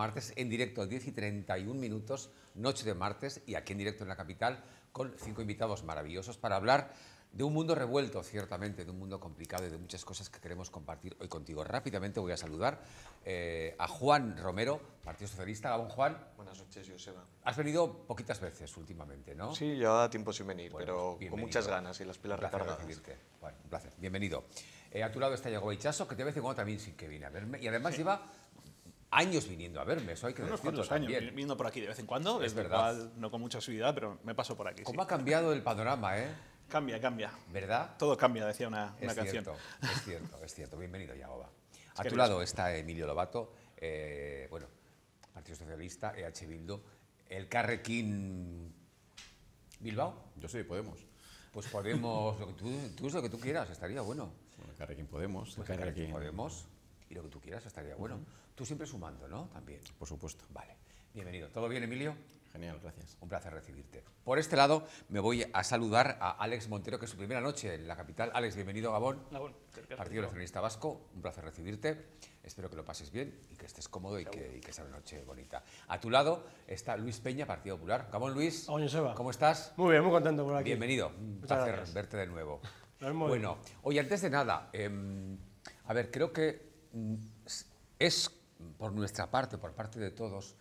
martes en directo, 10 y 31 minutos, noche de martes, y aquí en directo en la capital, con cinco invitados maravillosos para hablar de un mundo revuelto, ciertamente, de un mundo complicado y de muchas cosas que queremos compartir hoy contigo. Rápidamente voy a saludar eh, a Juan Romero, Partido Socialista. Gabón, Juan. Buenas noches, Joseba. Has venido poquitas veces últimamente, ¿no? Sí, llevaba tiempo sin venir, Bueno, pero bienvenido. con muchas ganas y las pilas Un recargadas. Bueno, un placer. Bienvenido. Eh, a tu lado está Yago Ichazo, que de vez en cuando también sí que viene a verme. Y además lleva años viniendo a verme, eso hay que Unos decirlo cuantos años también. viniendo por aquí de vez en cuando, Es verdad. verdad. no con mucha asiduidad, pero me paso por aquí. sí. ¿Cómo ha cambiado el panorama, eh? Cambia, cambia. ¿Verdad? Todo cambia, decía una, una es canción. cierto, es cierto, es cierto. Bienvenido, Yagoba. A tu lado está Emilio Lobato, eh, bueno, Partido Socialista, EH Bildu, el Carrequín Bilbao. Yo soy de Podemos. Pues Podemos, lo que tú, tú es lo que tú quieras, estaría bueno. Bueno, Carrequín Podemos. Pues Carrequín, Carrequín Podemos y lo que tú quieras estaría bueno. Tú siempre sumando, ¿no? También. Por supuesto. Vale. Bienvenido. ¿Todo bien, Emilio? Genial, gracias. Un placer recibirte. Por este lado, me voy a saludar a Alex Montero, que es su primera noche en la capital. Alex, bienvenido a Gabón. Gabón. Partido Nacionalista Vasco, un placer recibirte. Espero que lo pases bien y que estés cómodo y que, y que sea una noche bonita. A tu lado está Luis Peña, Partido Popular. Gabón, Luis. Gabón, Joseba. ¿Cómo estás? Muy bien, muy contento por aquí. Bienvenido. Un Muchas placer gracias. verte de nuevo. Bueno, oye, antes de nada, em, a ver, creo que mm, es por nuestra parte, por parte de todos,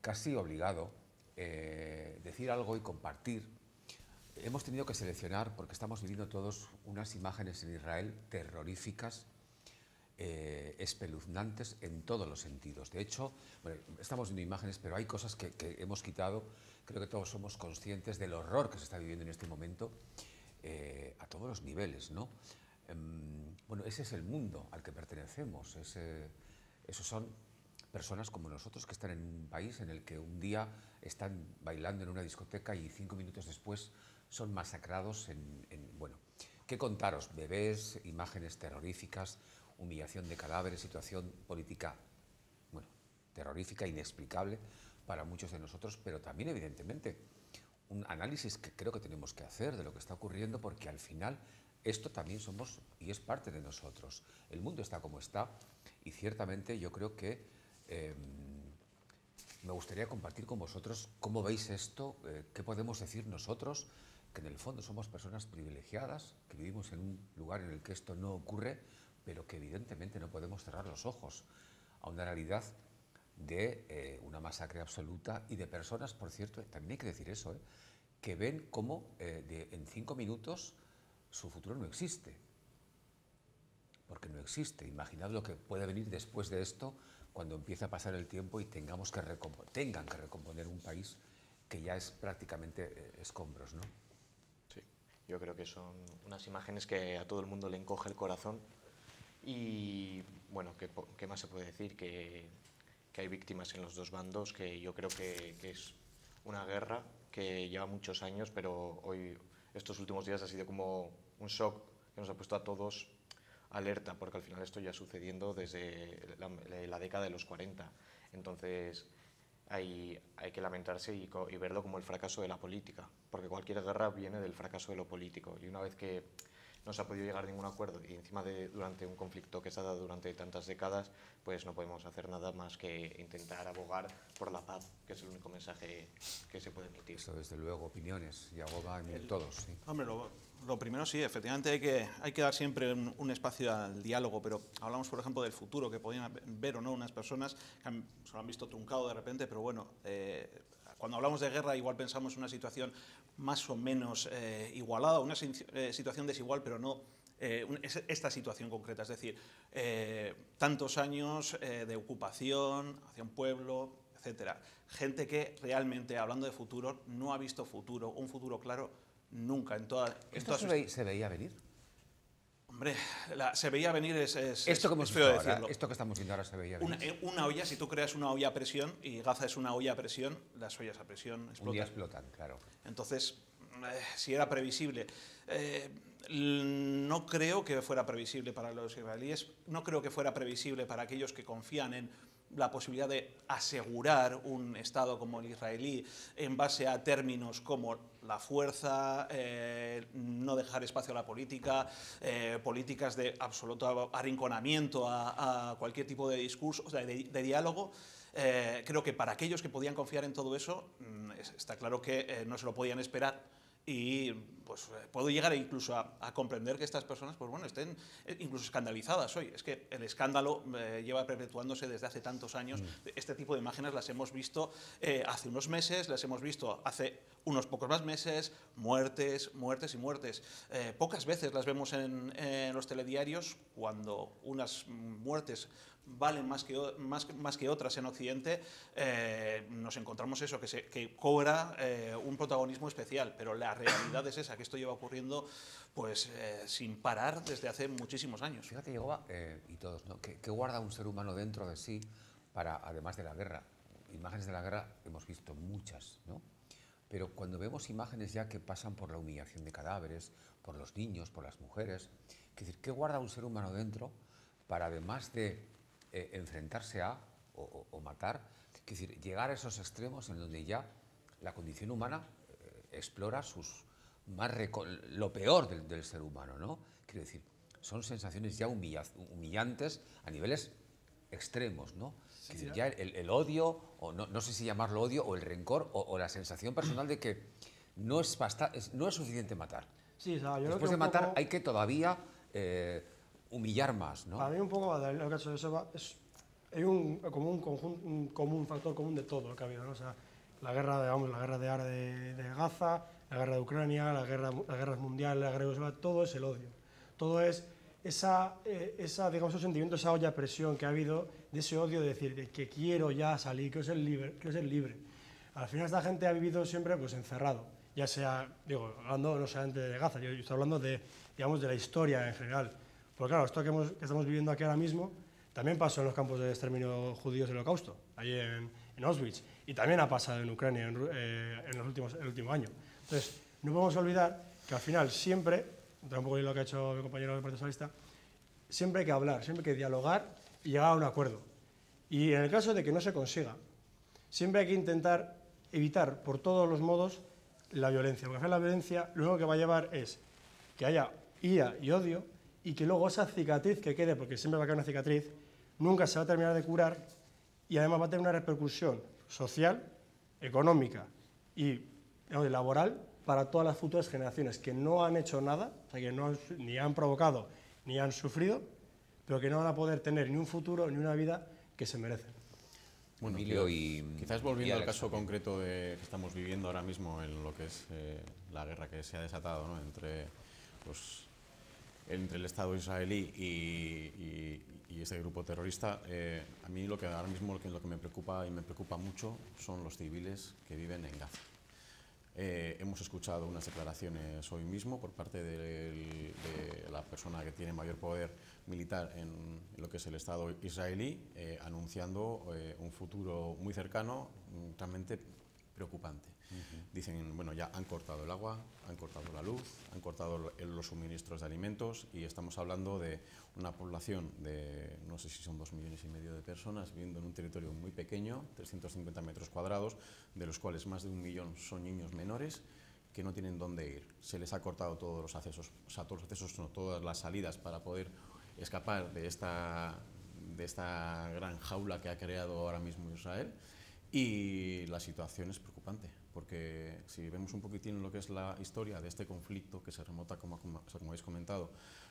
casi obligado eh, decir algo y compartir. Hemos tenido que seleccionar, porque estamos viviendo todos unas imágenes en Israel terroríficas, eh, espeluznantes en todos los sentidos. De hecho, bueno, estamos viendo imágenes, pero hay cosas que, que hemos quitado. Creo que todos somos conscientes del horror que se está viviendo en este momento eh, a todos los niveles. ¿no? Em, bueno, ese es el mundo al que pertenecemos. ese- esos son personas como nosotros que están en un país en el que un día están bailando en una discoteca y cinco minutos después son masacrados en, en- bueno, ¿qué contaros? Bebés, imágenes terroríficas, humillación de cadáveres, situación política, bueno, terrorífica, inexplicable para muchos de nosotros, pero también evidentemente un análisis que creo que tenemos que hacer de lo que está ocurriendo porque al final esto también somos y es parte de nosotros. El mundo está como está y ciertamente yo creo que eh, me gustaría compartir con vosotros cómo veis esto, eh, qué podemos decir nosotros, que en el fondo somos personas privilegiadas, que vivimos en un lugar en el que esto no ocurre, pero que evidentemente no podemos cerrar los ojos a una realidad de eh, una masacre absoluta y de personas, por cierto, también hay que decir eso, ¿eh? que ven cómo de- en cinco minutos su futuro no existe. Porque no existe. Imaginad lo que puede venir después de esto cuando empiece a pasar el tiempo y tengamos que tengan que recomponer un país que ya es prácticamente eh, escombros. ¿no? Sí, yo creo que son unas imágenes que a todo el mundo le encoge el corazón. Y bueno, ¿qué, qué más se puede decir? Que, que hay víctimas en los dos bandos, que yo creo que, que es una guerra que lleva muchos años, pero hoy, estos últimos días ha sido como un shock que nos ha puesto a todos alerta, porque al final esto ya sucediendo desde la, década de los 40. Entonces, hay, hay que lamentarse y, y verlo como el fracaso de la política, porque cualquier guerra viene del fracaso de lo político. Y una vez que no se ha podido llegar a ningún acuerdo y encima de durante un conflicto que se ha dado durante tantas décadas, pues no podemos hacer nada más que intentar abogar por la paz, que es el único mensaje que se puede emitir. Eso desde luego, opiniones, y Agoba, Emil, todos. Sí. Hombre, lo, lo primero sí, efectivamente hay que, hay que dar siempre un, un espacio al diálogo, pero hablamos, por ejemplo, del futuro, que podían ver o no unas personas que han- se lo han visto truncado de repente, pero bueno, eh, cuando hablamos de guerra igual pensamos en una situación más o menos eh, igualada, una eh, situación desigual, pero no eh, un- es- esta situación concreta, es decir, eh, tantos años de ocupación hacia un pueblo, etcétera. Gente que realmente, hablando de futuro, no ha visto futuro, un futuro claro, nunca en toda, en ¿Esto toda se, su- ve- se veía venir? Hombre, la- se veía venir, es, es- Esto que es feo visto ahora, decirlo. esto que estamos viendo ahora se veía venir. Una, eh, una olla, si tú creas una olla a presión y Gaza es una olla a presión, las ollas a presión Un día explotan. explotan, claro. Entonces, eh, si era previsible, eh, no creo que fuera previsible para los israelíes, no creo que fuera previsible para aquellos que confían en la posibilidad de asegurar un Estado como el israelí en base a términos como la fuerza, eh, no dejar espacio a la política, eh, políticas de absoluto arrinconamiento a, cualquier tipo de discurso, de, diálogo. Eh, creo que para aquellos que podían confiar en todo eso, mm, está claro que no se lo podían esperar y pues eh, puedo llegar incluso a, comprender que estas personas pues bueno estén incluso escandalizadas. Hoy es que el escándalo lleva perpetuándose desde hace tantos años. Mm. este tipo de imágenes las hemos visto hace unos meses las hemos visto hace unos pocos más meses muertes muertes y muertes. Pocas veces las vemos en, en los telediarios cuando unas muertes valen más que, más, que otras en Occidente, eh, nos encontramos eso, que, cobra eh, un protagonismo especial, pero la realidad es esa, que esto lleva ocurriendo pues eh, sin parar desde hace muchísimos años. Fíjate, Jehová, y todos, ¿no? ¿Qué, guarda un ser humano dentro de sí para, además de la guerra? Imágenes de la guerra hemos visto muchas, ¿no? Pero cuando vemos imágenes ya que pasan por la humillación de cadáveres, por los niños, por las mujeres, es decir, ¿qué guarda un ser humano dentro para además de eh, enfrentarse a o, matar, es decir, llegar a esos extremos en donde ya la condición humana eh, explora sus más lo peor del, ser humano, ¿no? Quiero decir, son sensaciones ya humillantes a niveles extremos, ¿no? ya el, odio, o no, sé si llamarlo odio, o el rencor, o, la sensación personal de que no es, no es suficiente matar. Sí, yo Después de matar hay que todavía eh, humillar más, ¿no? Para mí un poco lo que ha hecho eso es hay un, como un, conjunto, un común factor común de todo lo que ha habido, ¿no? O sea, la guerra, digamos, la guerra de, de, de Gaza, la guerra de Ucrania, la guerra, las guerras mundiales, la guerra de todo es el odio. Todo es esa, eh, esa, digamos, sentimiento, esa olla presión que ha habido de ese odio de decir que quiero ya salir, quiero ser libre, quiero ser libre. Al final esta gente ha vivido siempre pues encerrado, ya sea, digo, hablando no solamente de Gaza, yo, estoy hablando de, digamos, de la historia en general. Porque claro, esto que, que estamos viviendo aquí ahora mismo también pasó en los campos de exterminio judíos del holocausto, ahí en, Auschwitz, y también ha pasado en Ucrania en, eh, en los últimos, el último año. Entonces, no podemos olvidar que al final siempre, un poco lo que ha hecho mi compañero del Partido Socialista, siempre hay que hablar, siempre hay que dialogar y llegar a un acuerdo. Y en el caso de que no se consiga, siempre hay que intentar evitar por todos los modos la violencia, porque al final la violencia lo único que va a llevar es que haya ira y odio y que luego esa cicatriz que quede, porque siempre va a quedar una cicatriz, nunca se va a terminar de curar y además va a tener una repercusión social, económica y laboral para todas las futuras generaciones que no han hecho nada, o sea, que no ni han provocado ni han sufrido, pero que no van a poder tener ni un futuro ni una vida que se merecen. Bueno, y, quizás volviendo al caso concreto de, que estamos viviendo ahora mismo en lo que es eh, la guerra que se ha desatado ¿no? entre, pues, entre el Estado israelí y, y este grupo terrorista, eh, a mí lo que ahora mismo lo que, me preocupa y me preocupa mucho son los civiles que viven en Gaza. Eh, hemos escuchado unas declaraciones hoy mismo por parte de, la persona que tiene mayor poder militar en, lo que es el Estado israelí, eh, anunciando un futuro muy cercano, realmente preocupante. Dicen, bueno, ya han cortado el agua, han cortado la luz, han cortado los suministros de alimentos y estamos hablando de una población de, no sé si son dos millones y medio de personas viviendo en un territorio muy pequeño, 350 metros cuadrados, de los cuales más de un millón son niños menores que no tienen dónde ir. Se les ha cortado todos los accesos, o sea, todos los accesos, no, todas las salidas para poder escapar de esta, de esta gran jaula que ha creado ahora mismo Israel y la situación es preocupante porque si vemos un poquitín lo que es la historia de este conflicto, que se remota, como, habéis comentado,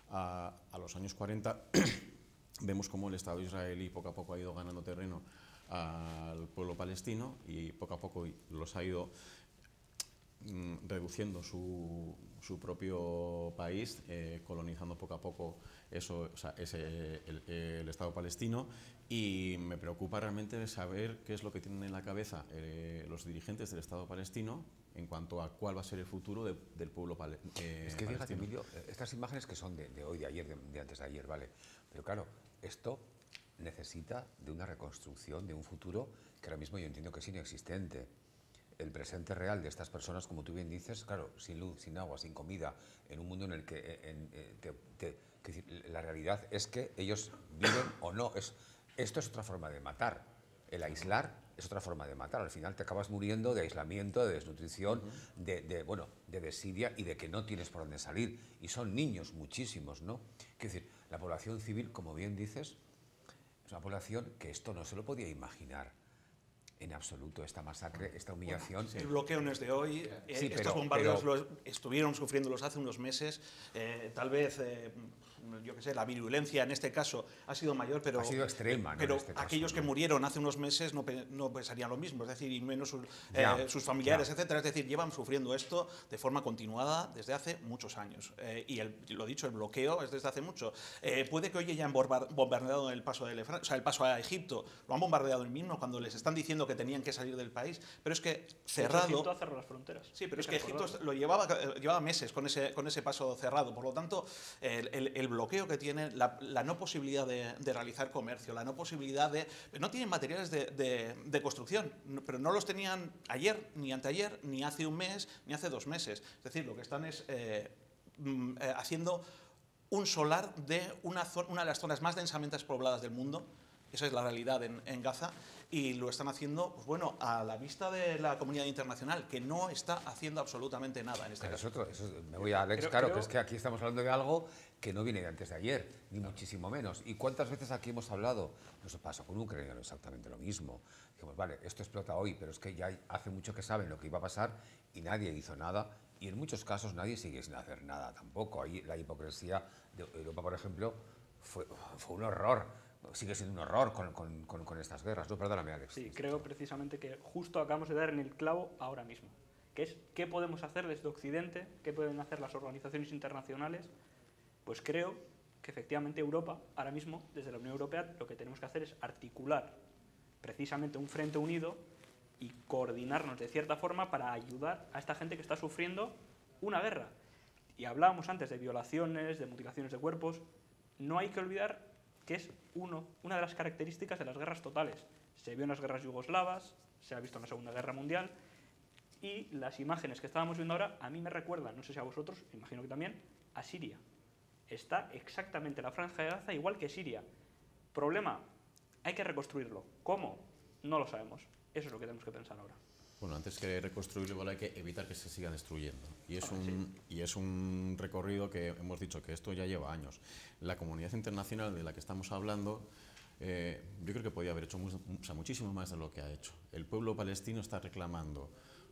a, los años 40, vemos cómo el Estado israelí poco a poco ha ido ganando terreno al pueblo palestino y poco a poco los ha ido mm, reduciendo su, su, propio país, eh, colonizando poco a poco eso, ese, el, Estado palestino y me preocupa realmente saber qué es lo que tienen en la cabeza eh, los dirigentes del Estado palestino en cuanto a cuál va a ser el futuro del pueblo palestino. Eh, es que fíjate, Emilio, eh, estas imágenes que son de, hoy, de ayer, de, antes de ayer, ¿vale? Pero claro, esto necesita de una reconstrucción, de un futuro que ahora mismo yo entiendo que es inexistente. El presente real de estas personas, como tú bien dices, claro, sin luz, sin agua, sin comida, en un mundo en el que la realidad es que ellos viven o no. Es, esto es otra forma de matar. El aislar es otra forma de matar. Al final te acabas muriendo de aislamiento, de desnutrición, de, bueno, de desidia y de que no tienes por dónde salir. Y son niños, muchísimos, ¿no? Quiero decir, la población civil, como bien dices, es una población que esto no se lo podía imaginar en absoluto esta masacre, esta humillación. el bloqueo no es de hoy. Eh, estos bombardeos estuvieron sufriéndolos hace unos meses. Eh, tal vez eh, yo qué sé, la virulencia en este caso ha sido mayor, pero... Ha sido extrema, Pero este aquellos que murieron hace unos meses no, no, pensarían lo mismo, es decir, y menos eh, sus familiares, etcétera. Es decir, llevan sufriendo esto de forma continuada desde hace muchos años. Eh, y el, lo dicho, el bloqueo es desde hace mucho. Eh, puede que hoy hayan bombardeado el paso, de o sea, el paso a Egipto, lo han bombardeado el mismo cuando les están diciendo que tenían que salir del país, pero es que cerrado... Egipto cerrado las fronteras. Sí, pero es que Egipto lo llevaba, llevaba meses con ese, con ese paso cerrado, por lo tanto, el, el, el bloqueo que tiene, la, no posibilidad de, realizar comercio, la no posibilidad de... No tienen materiales de, construcción, pero no los tenían ayer, ni anteayer, ni hace un mes, ni hace dos meses. Es decir, lo que están es eh, mm, eh, haciendo un solar de una, una de las zonas más densamente pobladas del mundo, esa es la realidad en, Gaza y lo están haciendo, pues bueno, a la vista de la comunidad internacional, que no está haciendo absolutamente nada en este caso. me voy a Alex, claro, que es que aquí estamos hablando de algo que no viene de antes de ayer, ni muchísimo menos. ¿Y cuántas veces aquí hemos hablado? No se pasa con Ucrania, exactamente lo mismo. Dijimos, vale, esto explota hoy, pero es que ya hace mucho que saben lo que iba a pasar y nadie hizo nada. Y en muchos casos nadie sigue sin hacer nada tampoco. Ahí la hipocresía de Europa, por ejemplo, fue, fue un horror sigue siendo un horror con, con, con, estas guerras. No, perdóname, Alex. Sí, creo precisamente que justo acabamos de dar en el clavo ahora mismo, que es qué podemos hacer desde Occidente, qué pueden hacer las organizaciones internacionales. Pues creo que efectivamente Europa, ahora mismo, desde la Unión Europea, lo que tenemos que hacer es articular precisamente un frente unido y coordinarnos de cierta forma para ayudar a esta gente que está sufriendo una guerra. Y hablábamos antes de violaciones, de mutilaciones de cuerpos. No hay que olvidar que es uno, una de las características de las guerras totales. Se vio en las guerras yugoslavas, se ha visto en la Segunda Guerra Mundial, y las imágenes que estábamos viendo ahora a mí me recuerdan, no sé si a vosotros, imagino que también, a Siria. Está exactamente la franja de Gaza igual que Siria. Problema, hay que reconstruirlo. ¿Cómo? No lo sabemos. Eso es lo que tenemos que pensar ahora. Bueno, antes que reconstruirlo, igual hay que evitar que se siga destruyendo. Y es, un, y es un recorrido que hemos dicho que esto ya lleva años. La comunidad internacional de la que estamos hablando, eh, yo creo que podía haber hecho muchísimo más de lo que ha hecho. El pueblo palestino está reclamando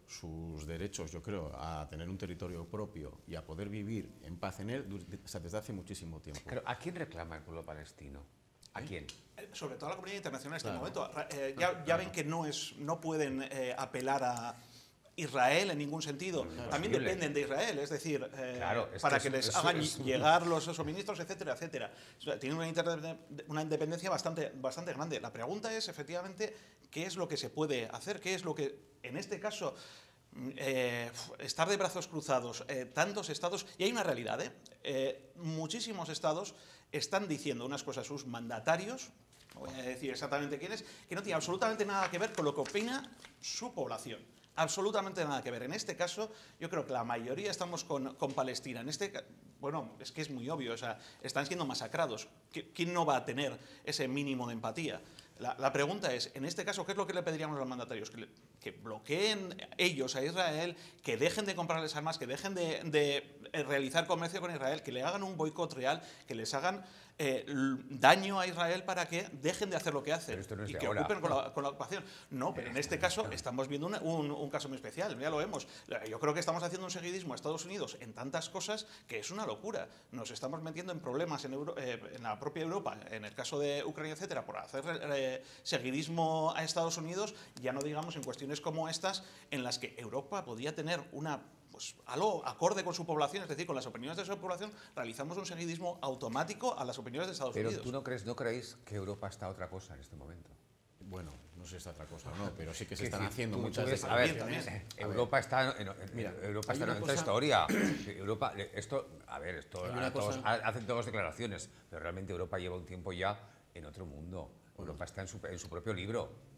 sus derechos, yo creo, a tener un territorio propio y a poder vivir en paz en él desde hace muchísimo tiempo. Pero ¿a quién reclama el pueblo palestino? ¿A quién? Eh, sobre todo a la comunidad internacional en este momento. Eh, ya, ven que no, es, no pueden eh, apelar a Israel en ningún sentido. También dependen de Israel, es decir, para que, les hagan llegar los suministros, etcétera, etcétera. tienen una, una, independencia bastante, bastante grande. La pregunta es, efectivamente, ¿qué es lo que se puede hacer? ¿Qué es lo que, en este caso, estar de brazos cruzados, tantos estados, y hay una realidad, muchísimos estados están diciendo unas cosas sus mandatarios, no voy a decir exactamente quiénes, que no tiene absolutamente nada que ver con lo que opina su población. Absolutamente nada que ver. En este caso, yo creo que la mayoría estamos con, Palestina. En este, bueno, es que es muy obvio, o sea, están siendo masacrados. ¿Quién no va a tener ese mínimo de empatía? La, pregunta es, en este caso, ¿qué es lo que le pediríamos a los mandatarios? Que, que bloqueen ellos a Israel, que dejen de comprarles armas, que dejen de, realizar comercio con Israel, que le hagan un boicot real, que les hagan eh, daño a Israel para que dejen de hacer lo que hacen y que ocupen con la, ocupación. No, pero en este caso estamos viendo un, caso muy especial, ya lo vemos. Yo creo que estamos haciendo un seguidismo a Estados Unidos en tantas cosas que es una locura. Nos estamos metiendo en problemas en, eh, la propia Europa, en el caso de Ucrania, etcétera, por hacer eh, seguidismo a Estados Unidos, ya no digamos en cuestiones como estas en las que Europa podía tener una pues, algo acorde con su población, es decir, con las opiniones de su población, realizamos un seguidismo automático a las opiniones de Estados Unidos. Pero tú no crees, no creéis que Europa está otra cosa en este momento. Bueno, no sé si está otra cosa no, pero sí que se están haciendo muchas veces. A ver, Europa está en, mira, Europa está en otra historia. Europa, esto, a ver, esto, todos, hacen todas declaraciones, pero realmente Europa lleva un tiempo ya en otro mundo. Europa está en su, en su propio libro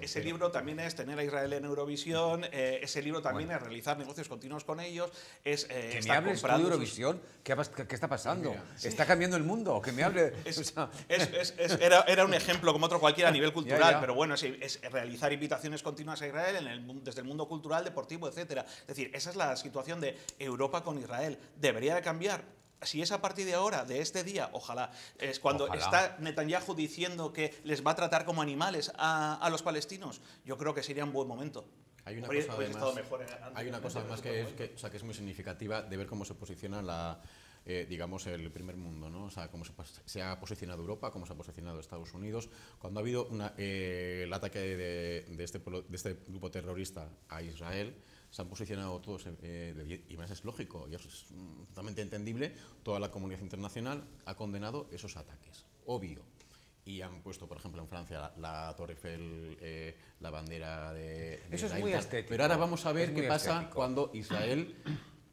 ese, libro también es tener a Israel en Eurovisión, eh, ese libro también es realizar negocios continuos con ellos, es eh, que me hables de Eurovisión, ¿Qué, está pasando? ¿Está cambiando el mundo? Que me hable... era, un ejemplo como otro cualquiera a nivel cultural, pero bueno, es, realizar invitaciones continuas a Israel en el, desde el mundo cultural, deportivo, etcétera. Es decir, esa es la situación de Europa con Israel. ¿Debería de cambiar? Si es a partir de ahora, de este día, ojalá, es cuando está Netanyahu diciendo que les va a tratar como animales a, los palestinos, yo creo que sería un buen momento. Hay una cosa, además, hay una cosa además que es, que, o sea, que es muy significativa de ver cómo se posiciona la, eh, digamos, el primer mundo, ¿no? O sea, cómo se, ha posicionado Europa, cómo se ha posicionado Estados Unidos. Cuando ha habido una, eh, el ataque de, de, este, de este grupo terrorista a Israel, se han posicionado todos, eh, y más es lógico, y eso es totalmente entendible, toda la comunidad internacional ha condenado esos ataques, obvio. Y han puesto, por ejemplo, en Francia la, Torre Eiffel, eh, la bandera de, Eso es muy estético. Pero ahora vamos a ver qué pasa cuando Israel,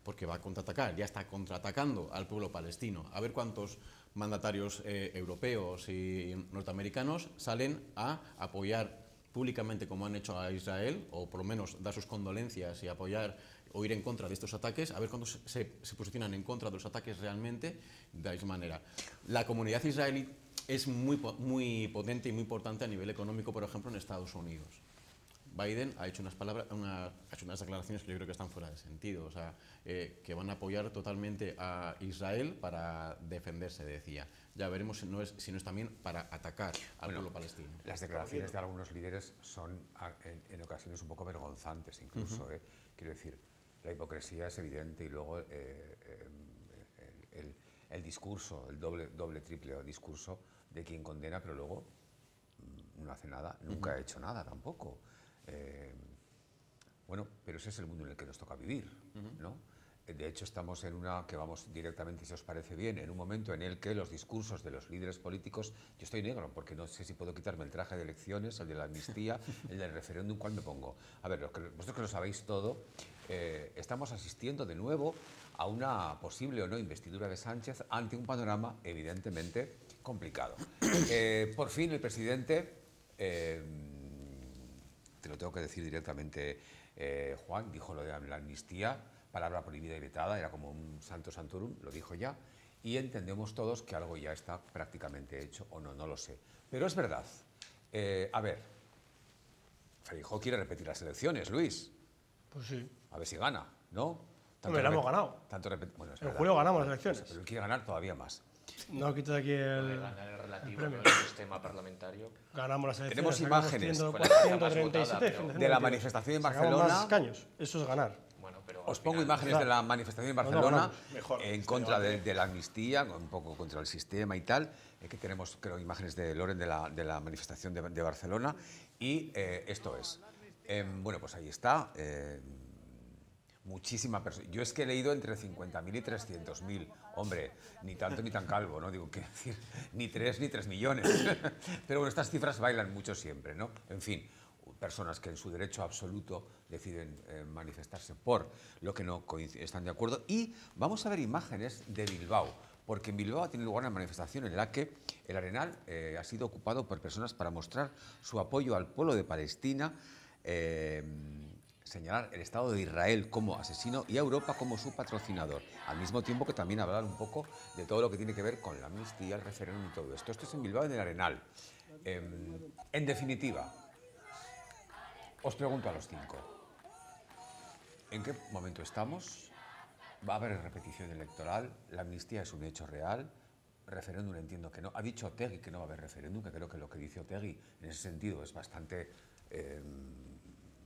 porque va a contraatacar, ya está contraatacando al pueblo palestino, a ver cuántos mandatarios eh, europeos y norteamericanos salen a apoyar públicamente como han hecho a Israel, o por lo menos dar sus condolencias y apoyar o ir en contra de estos ataques, a ver cuándo se, se, posicionan en contra de los ataques realmente de esa manera. La comunidad israelí es muy, muy potente y muy importante a nivel económico, por ejemplo, en Estados Unidos. Biden ha hecho unas palabras, ha hecho unas declaraciones que yo creo que están fuera de sentido, o sea, eh, que van a apoyar totalmente a Israel para defenderse, decía. Ya veremos si no es, si no es también para atacar al pueblo palestino. Las declaraciones de algunos líderes son en, ocasiones un poco vergonzantes, incluso. ¿eh? Quiero decir, la hipocresía es evidente y luego eh, el, el, discurso, el doble, doble, triple discurso de quien condena, pero luego mm, no hace nada, nunca ha hecho nada tampoco. Eh, bueno, pero ese es el mundo en el que nos toca vivir, ¿no? De hecho, estamos en una que vamos directamente, si os parece bien, en un momento en el que los discursos de los líderes políticos, yo estoy negro porque no sé si puedo quitarme el traje de elecciones, el de la amnistía, el del referéndum, ¿cuál me pongo? A ver, vosotros que lo sabéis todo, eh, estamos asistiendo de nuevo a una posible o no investidura de Sánchez ante un panorama evidentemente complicado. Eh, por fin el presidente te lo tengo que decir directamente, eh, Juan, dijo lo de la amnistía, palabra prohibida y vetada, era como un santo santorum, lo dijo ya, y entendemos todos que algo ya está prácticamente hecho, o no, no lo sé. Pero es verdad. Eh, a ver, Feijó quiere repetir las elecciones, Luis. Pues sí. A ver si gana, ¿no? Tanto hemos ganado. Tanto bueno, en julio ganamos las elecciones. Pero él quiere ganar todavía más. No quito de aquí el, ganar el relativo el sistema parlamentario. Ganamos las elecciones. Tenemos imágenes 137, de la manifestación en Barcelona. Más caños. Eso es ganar. Pero Os pongo imágenes de la manifestación en Barcelona en contra de, la amnistía, un poco contra el sistema y tal. Eh, que tenemos, creo, imágenes de Loren de la, de la manifestación de, Barcelona. Y eh, esto es. Em, bueno, pues ahí está. Eh, muchísima persona. Yo es que he leído entre 50.000 y 300.000. Hombre, ni tanto ni tan calvo, ¿no? Digo, ¿qué decir? Ni 3 ni 3 millones. Pero bueno, estas cifras bailan mucho siempre, ¿no? En fin, personas que en su derecho absoluto deciden eh, manifestarse por lo que no están de acuerdo. Y vamos a ver imágenes de Bilbao, porque en Bilbao tenido lugar una manifestación en la que el Arenal eh, ha sido ocupado por personas para mostrar su apoyo al pueblo de Palestina. Eh, señalar el Estado de Israel como asesino y a Europa como su patrocinador, al mismo tiempo que también hablar un poco de todo lo que tiene que ver con la amnistía, el referéndum y todo esto. Esto es en Bilbao, en el Arenal. Em, en definitiva, os pregunto a los cinco, ¿en qué momento estamos? ¿Va a haber repetición electoral? ¿La amnistía es un hecho real? referéndum entiendo que no. Ha dicho Otegui que no va a haber referéndum, que creo que lo que dice Otegui en ese sentido es bastante em,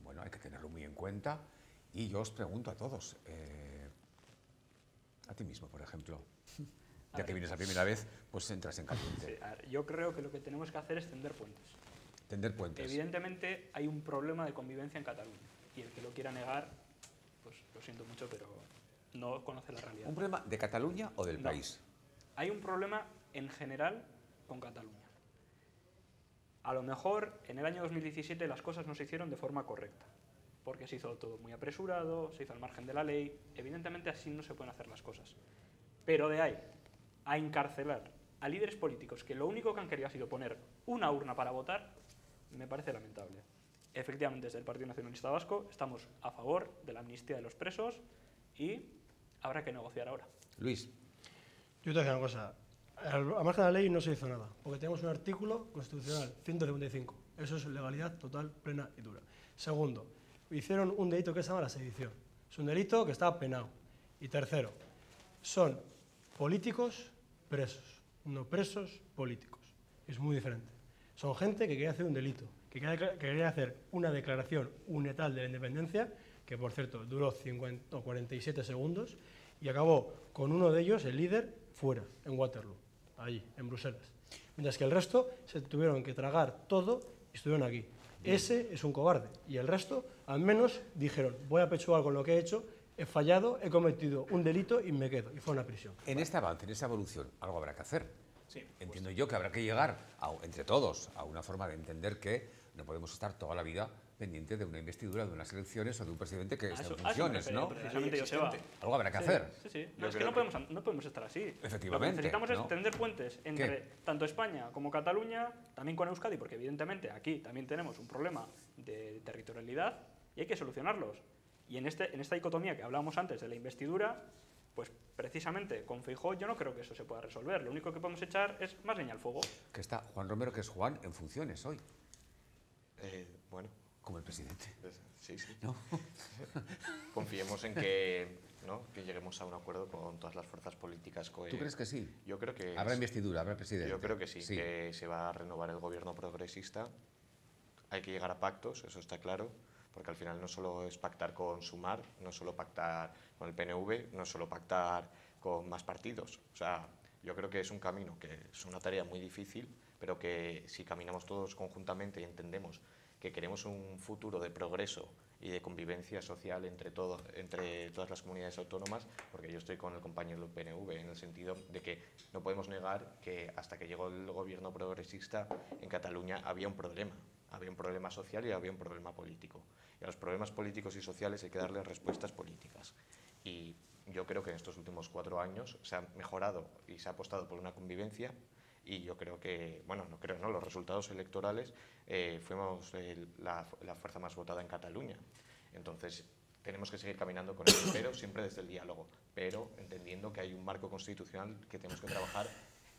bueno, hay que tenerlo muy en cuenta. Y yo os pregunto a todos, eh, a ti mismo, por ejemplo, ya que vienes la primera vez, pues entras en caliente. yo creo que lo que tenemos que hacer es tender puentes. Tender puentes. Evidentemente hay un problema de convivencia en Cataluña y el que lo quiera negar, pues lo siento mucho, pero no conoce la realidad. ¿Un problema de Cataluña o del país? Hay un problema en general con Cataluña. A lo mejor en el año 2017 las cosas no se hicieron de forma correcta, porque se hizo todo muy apresurado, se hizo al margen de la ley, evidentemente así no se pueden hacer las cosas. Pero de ahí a encarcelar a líderes políticos que lo único que han querido ha sido poner una urna para votar, me parece lamentable. Efectivamente, desde el Partido Nacionalista Vasco estamos a favor de la amnistía de los presos y habrá que negociar ahora. Luis. Yo te voy a decir una cosa. A margen de la ley no se hizo nada, porque tenemos un artículo constitucional, 155. Eso es legalidad total, plena y dura. Segundo, hicieron un delito que se llama la sedición. Es un delito que está penado. Y tercero, son políticos presos, no presos políticos. Es muy diferente. Son gente que quería hacer un delito, que quería hacer una declaración unetal de la independencia, que por cierto duró 50 o 47 segundos, y acabó con uno de ellos, el líder, fuera, en Waterloo, allí, en Bruselas. Mientras que el resto se tuvieron que tragar todo y estuvieron aquí. Ese es un cobarde. Y el resto, al menos, dijeron, voy a pechugar con lo que he hecho, he fallado, he cometido un delito y me quedo. Y fue una prisión. En este avance, en esa evolución, algo habrá que hacer. Sí, Entiendo yo que habrá que llegar, entre todos, a una forma de entender que no podemos estar toda la vida pendiente de una investidura, de unas elecciones o de un presidente que esté en funciones, ¿no? Precisamente Algo habrá que hacer. Sí, sí. No, es que no, podemos, no podemos estar así. Efectivamente. Lo que necesitamos es tender puentes entre tanto España como Cataluña, también con Euskadi, porque evidentemente aquí también tenemos un problema de territorialidad y hay que solucionarlos. Y en, este, en esta dicotomía que hablábamos antes de la investidura, pues precisamente con Feijóo yo no creo que eso se pueda resolver. Lo único que podemos echar es más leña al fuego. Que está Juan Romero, que es Juan, en funciones hoy. Eh, bueno, como el presidente. Sí, sí. Confiemos en que, ¿no? que lleguemos a un acuerdo con todas las fuerzas políticas. ¿Tú crees que sí? Yo creo que... Habrá investidura, habrá presidente. Yo creo que sí, que se va a renovar el gobierno progresista. Hay que llegar a pactos, eso está claro, porque al final no solo es pactar con Sumar, no solo pactar con el PNV, no solo pactar con más partidos. O sea, yo creo que es un camino, que es una tarea muy difícil, pero que si caminamos todos conjuntamente y entendemos que queremos un futuro de progreso y de convivencia social entre, todo, entre todas las comunidades autónomas, porque yo estoy con el compañero del PNV en el sentido de que no podemos negar que hasta que llegó el gobierno progresista en Cataluña había un problema, había un problema social y había un problema político. Y a los problemas políticos y sociales hay que darles respuestas políticas. Y yo creo que en estos últimos cuatro años se ha mejorado y se ha apostado por una convivencia y yo creo que, bueno, no creo, ¿no? Los resultados electorales eh, fuimos la, fuerza más votada en Cataluña. Entonces, tenemos que seguir caminando con eso, pero siempre desde el diálogo, pero entendiendo que hay un marco constitucional que tenemos que trabajar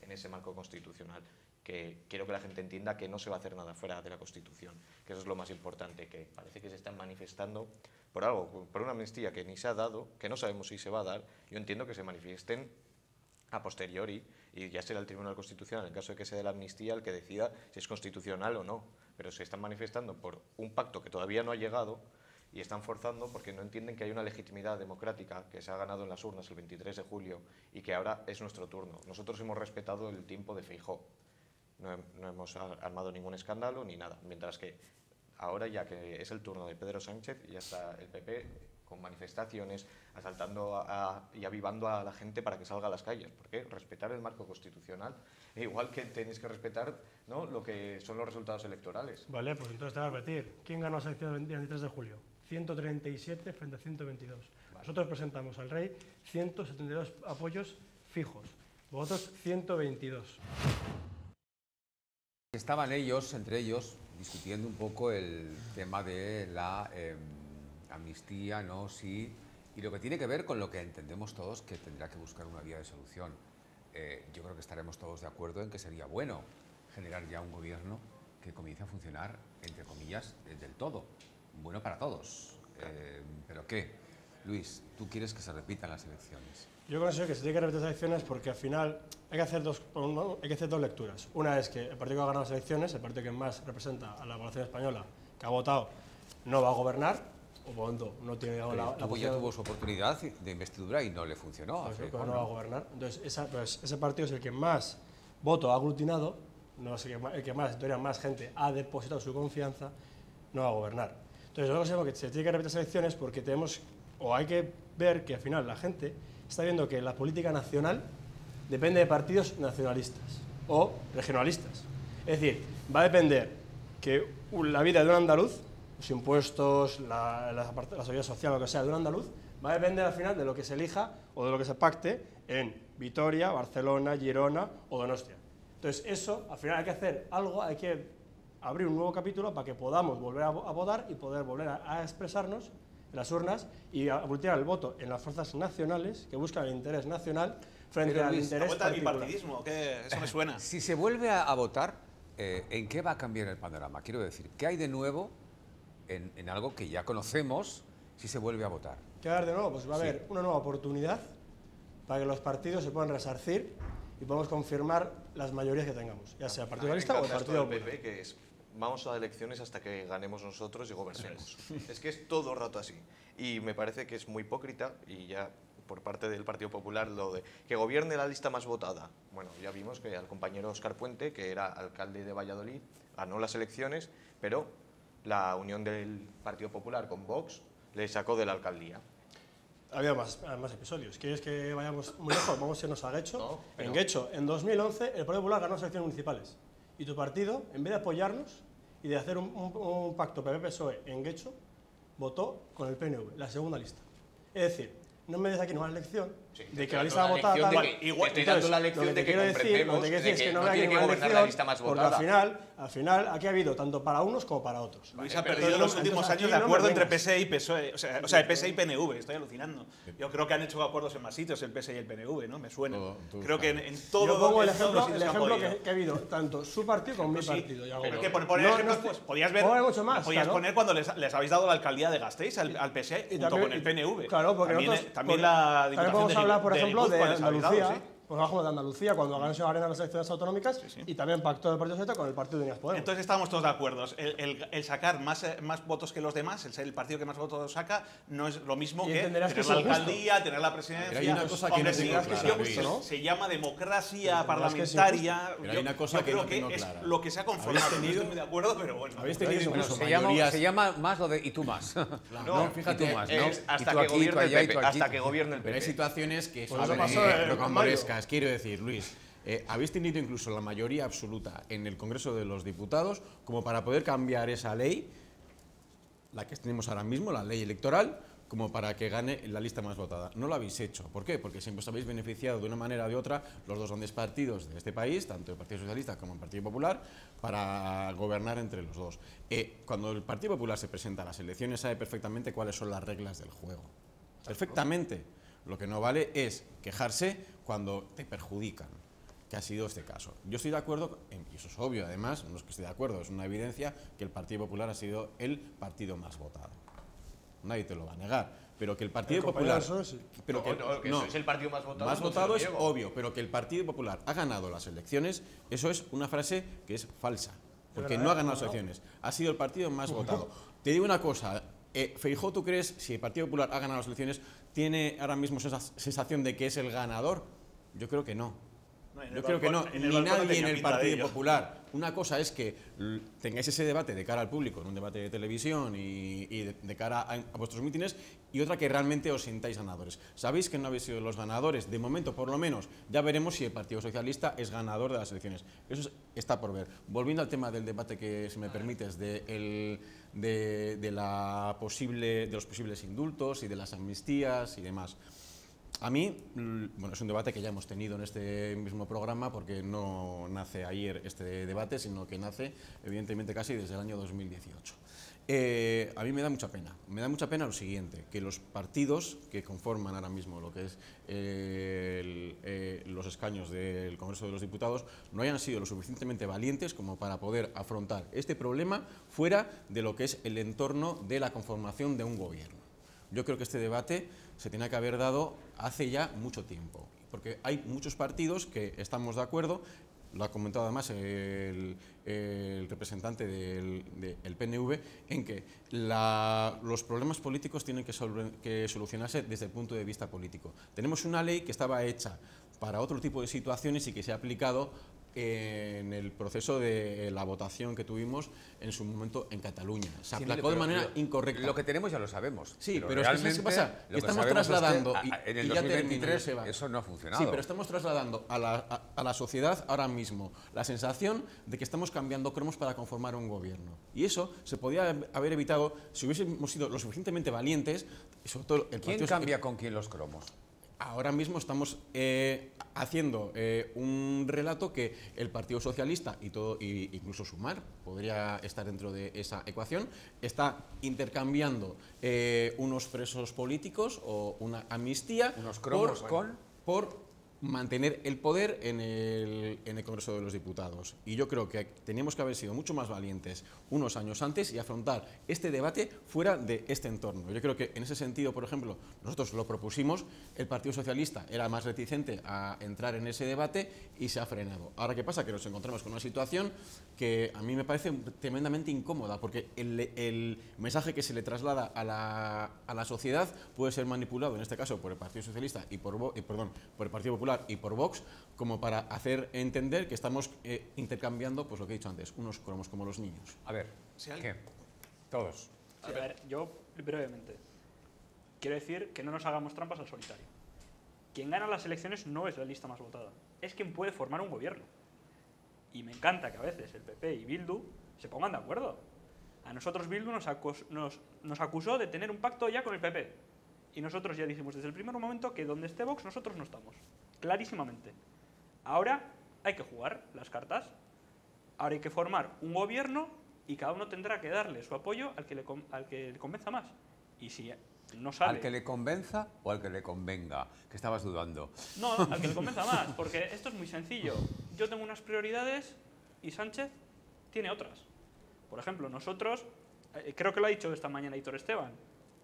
en ese marco constitucional, que quiero que la gente entienda que no se va a hacer nada fuera de la Constitución, que eso es lo más importante, que parece que se están manifestando por algo, por una amnistía que ni se ha dado, que no sabemos si se va a dar, yo entiendo que se manifiesten a posteriori y ya será el Tribunal Constitucional, en caso de que sea de la amnistía, el que decida si es constitucional o no. Pero se están manifestando por un pacto que todavía no ha llegado y están forzando porque no entienden que hay una legitimidad democrática que se ha ganado en las urnas el 23 de julio y que ahora es nuestro turno. Nosotros hemos respetado el tiempo de Feijó. No, no hemos armado ningún escándalo ni nada. Mientras que ahora, ya que es el turno de Pedro Sánchez, ya está el PP con manifestaciones, asaltando y avivando a la gente para que salga a las calles. ¿Por qué? Respetar el marco constitucional, e igual que tenéis que respetar ¿no? lo que son los resultados electorales. Vale, pues entonces te voy a repetir. ¿Quién ganó las elecciones el 23 de julio? 137 frente a 122. Nosotros presentamos al rey 172 apoyos fijos, vosotros 122. Estaban ellos, entre ellos, discutiendo un poco el tema de la... Em, amnistía, no, sí, y lo que tiene que ver con lo que entendemos todos que tendrá que buscar una vía de solución. Eh, yo creo que estaremos todos de acuerdo en que sería bueno generar ya un gobierno que comience a funcionar, entre comillas, del todo. Bueno para todos. Eh, ¿Pero qué? Luis, ¿tú quieres que se repitan las elecciones? Yo considero que se tiene que repetir las elecciones porque al final hay que hacer dos, hay que hacer dos lecturas. Una es que el partido que ha ganado las elecciones, el partido que más representa a la población española, que ha votado, no va a gobernar, o no tiene la, la ya tuvo su oportunidad de investidura y no le funcionó. Pues no, va a gobernar. Entonces, pues, ese partido es el que más voto ha aglutinado, no es el que más, en más gente ha depositado su confianza, no va a gobernar. Entonces, yo creo que se tiene que repetir las elecciones porque tenemos, o hay que ver que al final la gente está viendo que la política nacional depende de partidos nacionalistas o regionalistas. Es decir, va a depender que la vida de un andaluz los impuestos, la, la, la seguridad social, lo que sea, de un andaluz, va a depender al final de lo que se elija o de lo que se pacte en Vitoria, Barcelona, Girona o Donostia. Entonces, eso, al final hay que hacer algo, hay que abrir un nuevo capítulo para que podamos volver a, votar y poder volver a, expresarnos en las urnas y aglutinar el voto en las fuerzas nacionales que buscan el interés nacional frente al interés del bipartidismo, que eso me suena. Si se vuelve a, votar, eh, ¿en qué va a cambiar el panorama? Quiero decir, ¿qué hay de nuevo en, algo que ya conocemos si se vuelve a votar. ¿Qué va a haber de nuevo? Pues va a haber una nueva oportunidad para que los partidos se puedan resarcir y podamos confirmar las mayorías que tengamos, ya sea Partido Socialista o Partido Popular. PP, que es vamos a elecciones hasta que ganemos nosotros y gobernemos. Es que es todo el rato así. Y me parece que es muy hipócrita y ya por parte del Partido Popular lo de que gobierne la lista más votada. Bueno, ya vimos que al compañero Oscar Puente, que era alcalde de Valladolid, ganó las elecciones, pero la unión del Partido Popular con Vox le sacó de la alcaldía. Había más, más episodios. ¿Quieres que vayamos muy lejos? Vamos a irnos a Guecho. En Guecho, en 2011, el Partido Popular ganó las elecciones municipales. Y tu partido, en vez de apoyarnos y de hacer un, pacto PP-PSOE en Guecho, votó con el PNV, la segunda lista. Es decir, no me des aquí una lección de que la lista votada tal, igual, estoy dando la lección de que comprendemos decir, de que, que no, no tiene que gobernar la lista más votada. Porque al final, al final aquí ha habido tanto para unos como para otros. Luis ha perdido los últimos años de acuerdo entre PSE y PSOE, o sea, o sea, PSE y PNV, estoy alucinando. Yo creo que han hecho acuerdos en más sitios el PSE y el PNV, ¿no? Me suena. Creo que en, en todo Yo pongo el ejemplo, el ejemplo que, ha habido tanto su partido como mi partido. Pero que poner ejemplos, pues podías ver, podías poner cuando les habéis dado la alcaldía de Gasteiz al PSE junto con el PNV. Claro, porque también la Diputación hablar, por ejemplo, de Andalucía pues abajo de Andalucía, cuando ganó Señor Arena las elecciones autonómicas, y también pactó el Partido Socialista con el Partido de Unidas Podemos. Entonces estamos todos de acuerdo. El, el, sacar más, eh, más votos que los demás, el ser el partido que más votos saca, no es lo mismo que tener la alcaldía, tener la presidencia. Pero hay una cosa que no tengo clara, ¿no? Se llama democracia parlamentaria. Pero hay una cosa que no tengo es lo que se ha conformado. Tenido, estoy de acuerdo, pero bueno. Habéis tenido incluso se, llama, se llama más lo de y tú más. No, fíjate tú más, ¿no? Hasta que gobierne el PP. Hasta que gobierne el PP. Pero hay situaciones que son quiero decir, Luis. Eh, habéis tenido incluso la mayoría absoluta en el Congreso de los Diputados como para poder cambiar esa ley, la que tenemos ahora mismo, la ley electoral, como para que gane la lista más votada. No lo habéis hecho. ¿Por qué? Porque siempre os habéis beneficiado de una manera o de otra los dos grandes partidos de este país, tanto el Partido Socialista como el Partido Popular, para gobernar entre los dos. Eh, cuando el Partido Popular se presenta a las elecciones sabe perfectamente cuáles son las reglas del juego. Perfectamente. Lo que no vale es quejarse cuando te perjudican, que ha sido este caso. Yo estoy de acuerdo, y eso es obvio además, no es que esté de acuerdo, es una evidencia que el Partido Popular ha sido el partido más votado. Nadie te lo va a negar. Pero que el Partido Popular. pero que, no, es el partido más votado. Más votado es obvio, pero que el Partido Popular ha ganado las elecciones, eso es una frase que es falsa. Porque no ha ganado las elecciones. Ha sido el partido más votado. Te digo una cosa, eh, Feijó, ¿tú crees, si el Partido Popular ha ganado las elecciones, tiene ahora mismo esa sensación de que es el ganador? Yo creo que no. Yo creo que no, ni nadie en el Partido Popular. Una cosa es que tengáis ese debate de cara al público, en un debate de televisión y, de, cara a, vuestros mítines, y otra que realmente os sintáis ganadores. Sabéis que no habéis sido los ganadores, de momento por lo menos, ya veremos si el Partido Socialista es ganador de las elecciones. Eso está por ver. Volviendo al tema del debate que, si me permites, de, de, la posible, de los posibles indultos y de las amnistías y demás. A mí, bueno, es un debate que ya hemos tenido en este mismo programa porque no nace ayer este debate, sino que nace evidentemente casi desde el año 2018. Eh, a mí me da mucha pena. Me da mucha pena lo siguiente, que los partidos que conforman ahora mismo lo que es eh, los escaños del Congreso de los Diputados no hayan sido lo suficientemente valientes como para poder afrontar este problema fuera de lo que es el entorno de la conformación de un gobierno. Yo creo que este debate se tenía que haber dado hace ya mucho tiempo, porque hay muchos partidos que estamos de acuerdo, lo ha comentado además el, representante del, PNV, en que los problemas políticos tienen que, que solucionarse desde el punto de vista político. Tenemos una ley que estaba hecha para otro tipo de situaciones y que se ha aplicado en el proceso de la votación que tuvimos en su momento en Cataluña. Se aplicó de manera incorrecta. Lo que tenemos ya lo sabemos. Sí, pero, es que, pasa? estamos trasladando... y, en el 2023 eso no ha funcionado. Sí, pero estamos trasladando a la, a, la, sociedad ahora mismo la sensación de que estamos cambiando cromos para conformar un gobierno. Y eso se podía haber evitado si hubiésemos sido lo suficientemente valientes. Y sobre todo el ¿Quién cambia con quién los cromos? Ahora mismo estamos eh, haciendo eh, un relato que el Partido Socialista y todo, incluso Sumar podría estar dentro de esa ecuación, está intercambiando eh, unos presos políticos o una amnistía unos cromos por, con por mantener el poder en el, en el, Congreso de los Diputados. Y yo creo que teníamos que haber sido mucho más valientes unos años antes y afrontar este debate fuera de este entorno. Yo creo que en ese sentido, por ejemplo, nosotros lo propusimos, el Partido Socialista era más reticente a entrar en ese debate y se ha frenado. Ahora, ¿qué pasa? Que nos encontramos con una situación que a mí me parece tremendamente incómoda, porque el, el mensaje que se le traslada a la, a la, sociedad puede ser manipulado, en este caso, por el Partido Socialista y por, y, perdón, por el Partido Popular y por Vox, como para hacer entender que estamos eh, intercambiando, pues lo que he dicho antes, unos cromos como los niños. A ver, ¿qué? Todos. a ver, yo brevemente. Quiero decir que no nos hagamos trampas al solitario. Quien gana las elecciones no es la lista más votada, es quien puede formar un gobierno. Y me encanta que a veces el PP y Bildu se pongan de acuerdo. A nosotros Bildu nos, nos, nos acusó de tener un pacto ya con el PP. Y nosotros ya dijimos desde el primer momento que donde esté Vox nosotros no estamos clarísimamente. Ahora hay que jugar las cartas, ahora hay que formar un gobierno y cada uno tendrá que darle su apoyo al que le, al que le convenza más. Y si no sale... ¿Al que le convenza o al que le convenga? Que estabas dudando. No, al que le convenza más, porque esto es muy sencillo. Yo tengo unas prioridades y Sánchez tiene otras. Por ejemplo, nosotros, eh, creo que lo ha dicho esta mañana Hitor Esteban,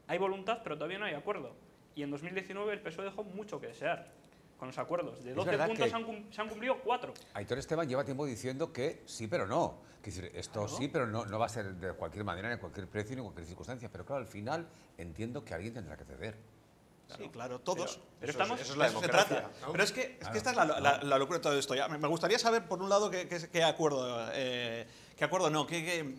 hay voluntad pero todavía no hay acuerdo. Y en 2019 el PSOE dejó mucho que desear con los acuerdos. De 12 puntos se han, cumplido 4. Aitor Esteban lleva tiempo diciendo que sí, pero no. Que esto sí, pero no, no va a ser de cualquier manera, en cualquier precio, ni en cualquier circunstancia. Pero claro, al final entiendo que alguien tendrá que ceder. Sí, claro, todos. Pero, estamos, eso, es la democracia. Pero es que, es que esta es la, la, locura de todo esto. Ya, me gustaría saber, por un lado, qué, qué, qué acuerdo, eh, qué acuerdo no, qué,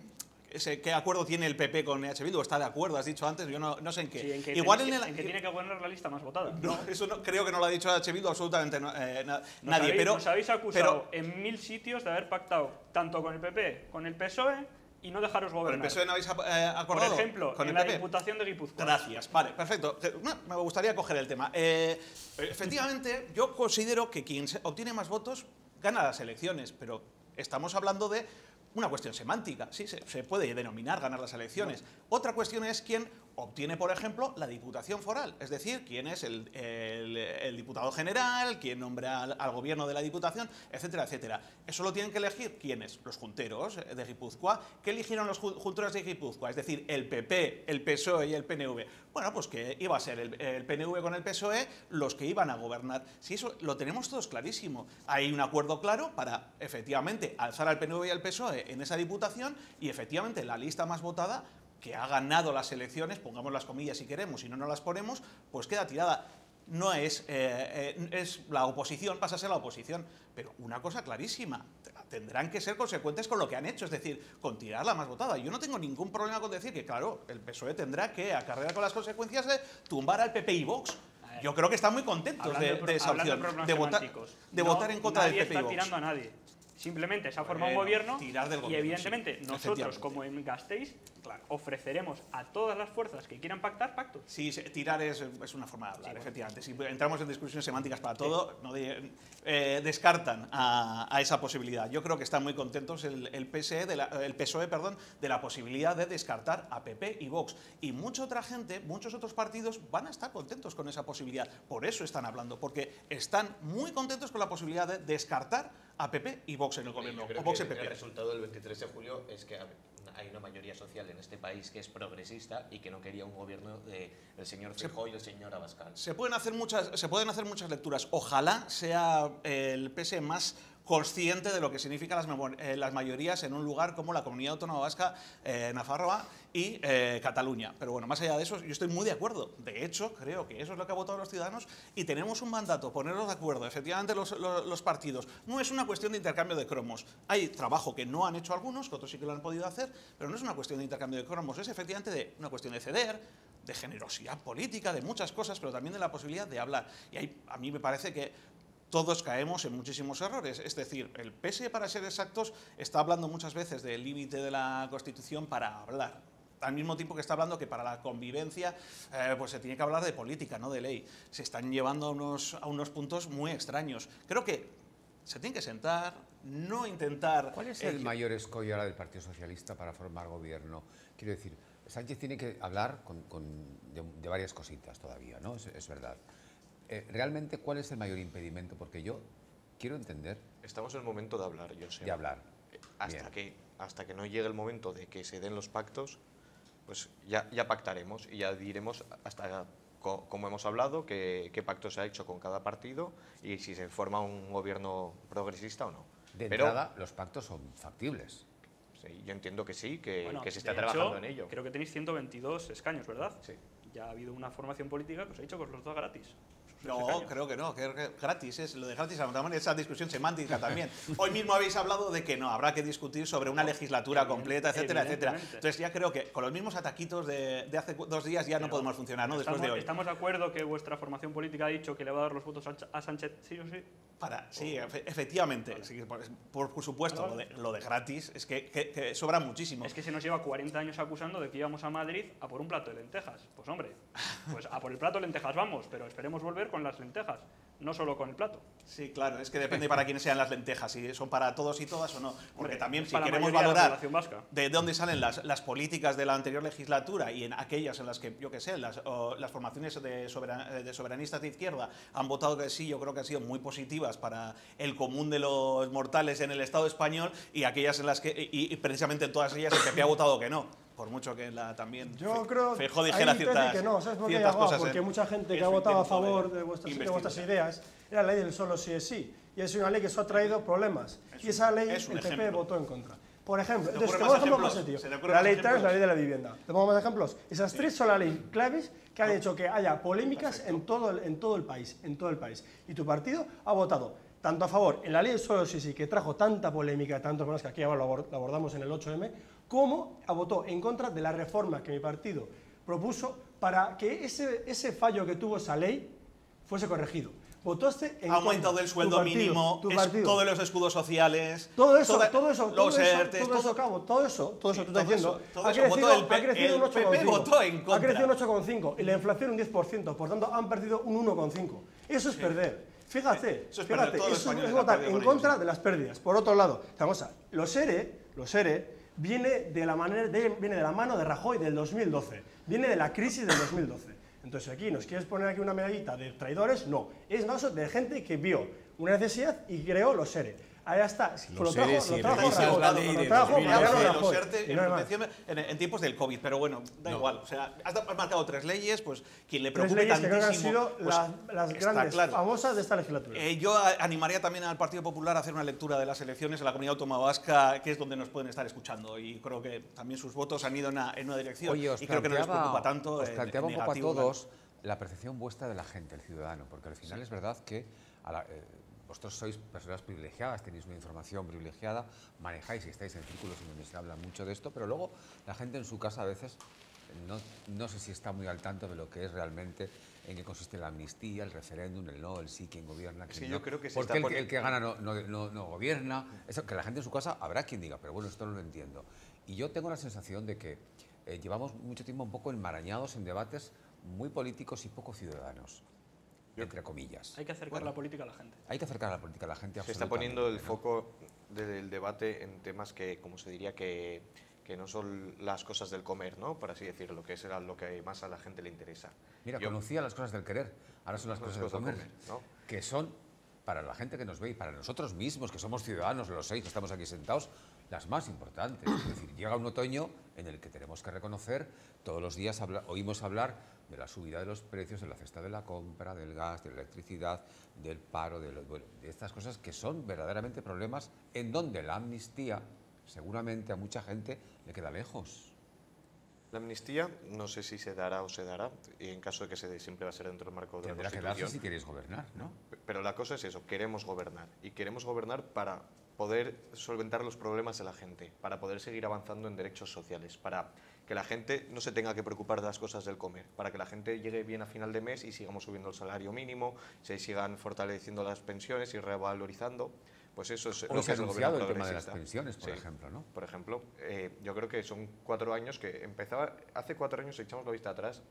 ¿Qué acuerdo tiene el PP con EH Bildu? ¿Está de acuerdo? Has dicho antes, yo no, no sé en qué. en que Igual tiene, en, que tiene que poner la lista más votada. No, eso no, creo que no lo ha dicho EH Bildu absolutamente eh, nadie. pero, nos habéis acusado en mil sitios de haber pactado tanto con el PP, con el PSOE y no dejaros gobernar. ¿Con el PSOE no habéis eh, acordado? Por ejemplo, ¿con en la Diputación de Guipúzcoa. Gracias. Vale, perfecto. Me gustaría coger el tema. Eh, efectivamente, yo considero que quien obtiene más votos gana las elecciones, pero estamos hablando de una cuestión semántica, sí, se, puede denominar ganar las elecciones. Otra cuestión es quién obtiene, por ejemplo, la Diputación Foral, es decir, quién es el, diputado general, quién nombra al, gobierno de la Diputación, etcétera, etcétera. Eso lo tienen que elegir quiénes, los junteros de Guipúzcoa. ¿Qué eligieron los junteros de Guipúzcoa? Es decir, el PP, el PSOE y el PNV. Bueno, pues que iba a ser el, el PNV con el PSOE los que iban a gobernar. Si eso lo tenemos todos clarísimo. Hay un acuerdo claro para, efectivamente, alzar al PNV y al PSOE en esa Diputación y, efectivamente, la lista más votada que ha ganado las elecciones, pongamos las comillas si queremos, si no, no las ponemos, pues queda tirada. No es, eh, eh, es la oposición, pasa a ser la oposición, pero una cosa clarísima, tendrán que ser consecuentes con lo que han hecho, es decir, con tirar la más votada. Yo no tengo ningún problema con decir que, claro, el PSOE tendrá que acarrear con las consecuencias de tumbar al PP y Vox. Yo creo que están muy contentos de, esa opción, de, votar, de votar en contra del PP y Vox. tirando a nadie. Simplemente se ha formado un gobierno y evidentemente nosotros como en Gasteiz ofreceremos a todas las fuerzas que quieran pactar pactos. Sí, tirar es, una forma de hablar, efectivamente. Si entramos en discusiones semánticas para todo, no eh, descartan a, esa posibilidad. Yo creo que están muy contentos el, el, PSE de el PSOE perdón, de la posibilidad de descartar a PP y Vox. Y mucha otra gente, muchos otros partidos van a estar contentos con esa posibilidad. Por eso están hablando, porque están muy contentos con la posibilidad de descartar a PP y Vox en el gobierno. o Vox y PP. El resultado del 23 de julio es que hay una mayoría social en este país que es progresista y que no quería un gobierno del de señor Feijóo y el señor Abascal. Se pueden, hacer muchas, se pueden hacer muchas lecturas. Ojalá sea el PS más consciente de lo que significan las, eh, las mayorías en un lugar como la Comunidad Autónoma Vasca, eh, Nafarroa y eh, Cataluña. Pero bueno, más allá de eso, yo estoy muy de acuerdo. De hecho, creo que eso es lo que han votado los ciudadanos y tenemos un mandato, ponerlos de acuerdo, efectivamente los, los, partidos. No es una cuestión de intercambio de cromos. Hay trabajo que no han hecho algunos, que otros sí que lo han podido hacer, pero no es una cuestión de intercambio de cromos, es efectivamente de una cuestión de ceder, de generosidad política, de muchas cosas, pero también de la posibilidad de hablar. Y ahí, a mí me parece que todos caemos en muchísimos errores. Es decir, el PSE, para ser exactos, está hablando muchas veces del límite de la Constitución para hablar. Al mismo tiempo que está hablando que para la convivencia eh, pues se tiene que hablar de política, no de ley. Se están llevando a unos, a unos puntos muy extraños. Creo que se tiene que sentar, no intentar... ¿Cuál es el mayor escollo ahora del Partido Socialista para formar gobierno? Quiero decir, Sánchez tiene que hablar con, de, varias cositas todavía, ¿no? es verdad eh, realmente cuál es el mayor impedimento, porque yo quiero entender... Estamos en el momento de hablar, yo sé. De hablar. Hasta que, hasta que no llegue el momento de que se den los pactos, pues ya, ya pactaremos y ya diremos hasta como hemos hablado, qué, qué, pacto se ha hecho con cada partido y si se forma un gobierno progresista o no. De Pero, entrada, los pactos son factibles. Sí, yo entiendo que sí, que, que se está trabajando en ello. Creo que tenéis 122 escaños, ¿verdad? Sí. Ya ha habido una formación política que os ha dicho con los dos gratis. No, creo que no, que gratis es lo de gratis, esa discusión semántica también. Hoy mismo habéis hablado de que no, habrá que discutir sobre una legislatura completa, etcétera, etcétera. Entonces ya creo que con los mismos ataquitos de, hace dos días ya no podemos funcionar, ¿no? Después estamos, de hoy. ¿Estamos de acuerdo que vuestra formación política ha dicho que le va a dar los votos a Sánchez sí o sí? Para, sí, efectivamente, por, supuesto, lo de, lo de, gratis es que, sobra muchísimo. Es que se nos lleva 40 años acusando de que íbamos a Madrid a por un plato de lentejas. Pues hombre, pues a por el plato de lentejas vamos, pero esperemos volver con las lentejas no solo con el plato. Sí, claro, es que depende para quiénes sean las lentejas, si son para todos y todas o no. Porque también si queremos valorar de, dónde salen las, las, políticas de la anterior legislatura y en aquellas en las que, yo qué sé, las, las formaciones de, de, soberanistas de izquierda han votado que sí, yo creo que han sido muy positivas para el común de los mortales en el Estado español y aquellas en las que, y, precisamente en todas ellas el PP ha votado que no por mucho que la también Yo creo Feijó dijera ciertas, que no, ¿sabes por qué cosas Porque mucha gente que ha votado a favor de vuestras, de vuestras ideas era la ley del solo sí es sí. Y es una ley que eso ha traído problemas. y esa ley el PP votó en contra. Por ejemplo, te pongo ejemplo más sencillo. La ley 3 la ley de la vivienda. Te pongo más ejemplos. Esas tres son las leyes claves que han hecho que haya polémicas en todo, el, en todo el país. En todo el país. Y tu partido ha votado tanto a favor en la ley del solo sí sí, que trajo tanta polémica, tanto más que aquí ahora lo abordamos en el 8M, como votó en contra de la reforma que mi partido propuso para que ese, ese fallo que tuvo esa ley fuese corregido. Votaste en aumentado el sueldo mínimo, todos los escudos sociales, todo eso, todo eso, todo eso, todo, eso, cabo, todo eso, todo eso, tú estás diciendo, ha, crecido, el, ha crecido un 8,5, ha crecido un 8,5 y la inflación un 10%, por tanto han perdido un 1,5. Eso es perder. Fíjate, eso es fíjate, eso es votar en contra de las pérdidas. Por otro lado, cosa, los ERE, los ERE viene de la, manera, viene de la mano de Rajoy del 2012, viene de la crisis del 2012. Entonces aquí nos quieres poner aquí una medallita de traidores, no, es más de gente que vio una necesidad y creó los SERE. Ahí está. Lo trajo, lo trajo, lo trajo, en tiempos del COVID, pero bueno, da igual. O sea, has marcado tres leyes, pues quien le preocupe tres leyes que han sido pues, las, grandes, famosas de esta legislatura. Eh, yo animaría también al Partido Popular a hacer una lectura de las elecciones en la Comunidad Autónoma Vasca, que es donde nos pueden estar escuchando. Y creo que también sus votos han ido en una, dirección. y creo que no les preocupa tanto. Os planteaba un poco a todos la percepción vuestra de la gente, el ciudadano, porque al final es verdad que a la, eh, vosotros sois personas privilegiadas, tenéis una información privilegiada, manejáis y estáis en círculos en donde se habla mucho de esto, pero luego la gente en su casa a veces no, no sé si está muy al tanto de lo que es realmente en qué consiste la amnistía, el referéndum, el no, el sí, quién gobierna, quién sí, no. Yo creo que Porque el, que gana no, no, no, gobierna. Eso, que la gente en su casa habrá quien diga, pero bueno, esto no lo entiendo. Y yo tengo la sensación de que eh, llevamos mucho tiempo un poco enmarañados en debates muy políticos y poco ciudadanos entre comillas. Hay que acercar la política a la gente. Hay que acercar la política a la gente. Se está poniendo el foco del debate en temas que, como se diría, que, que, no son las cosas del comer, ¿no? Por así decirlo, que es lo que más a la gente le interesa. Mira, conocía las cosas del querer, ahora son las cosas, del comer, ¿no? que son para la gente que nos ve y para nosotros mismos, que somos ciudadanos, los seis que estamos aquí sentados, las más importantes. Es decir, llega un otoño en el que tenemos que reconocer, todos los días oímos hablar de la subida de los precios de la cesta de la compra, del gas, de la electricidad, del paro, de, de estas cosas que son verdaderamente problemas en donde la amnistía seguramente a mucha gente le queda lejos. La amnistía no sé si se dará o se dará, y en caso de que se dé, siempre va a ser dentro del marco de la Constitución. Tendrá que darse si queréis gobernar, ¿no? Pero la cosa es eso, queremos gobernar, y queremos gobernar para poder solventar los problemas de la gente, para poder seguir avanzando en derechos sociales, para que la gente no se tenga que preocupar de las cosas del comer, para que la gente llegue bien a final de mes y sigamos subiendo el salario mínimo, se sigan fortaleciendo las pensiones y revalorizando. Pues eso es lo que ha anunciado el tema de las pensiones, por ejemplo, ¿no? Por ejemplo, eh, yo creo que son cuatro años que empezaba, hace cuatro años, si echamos la vista atrás,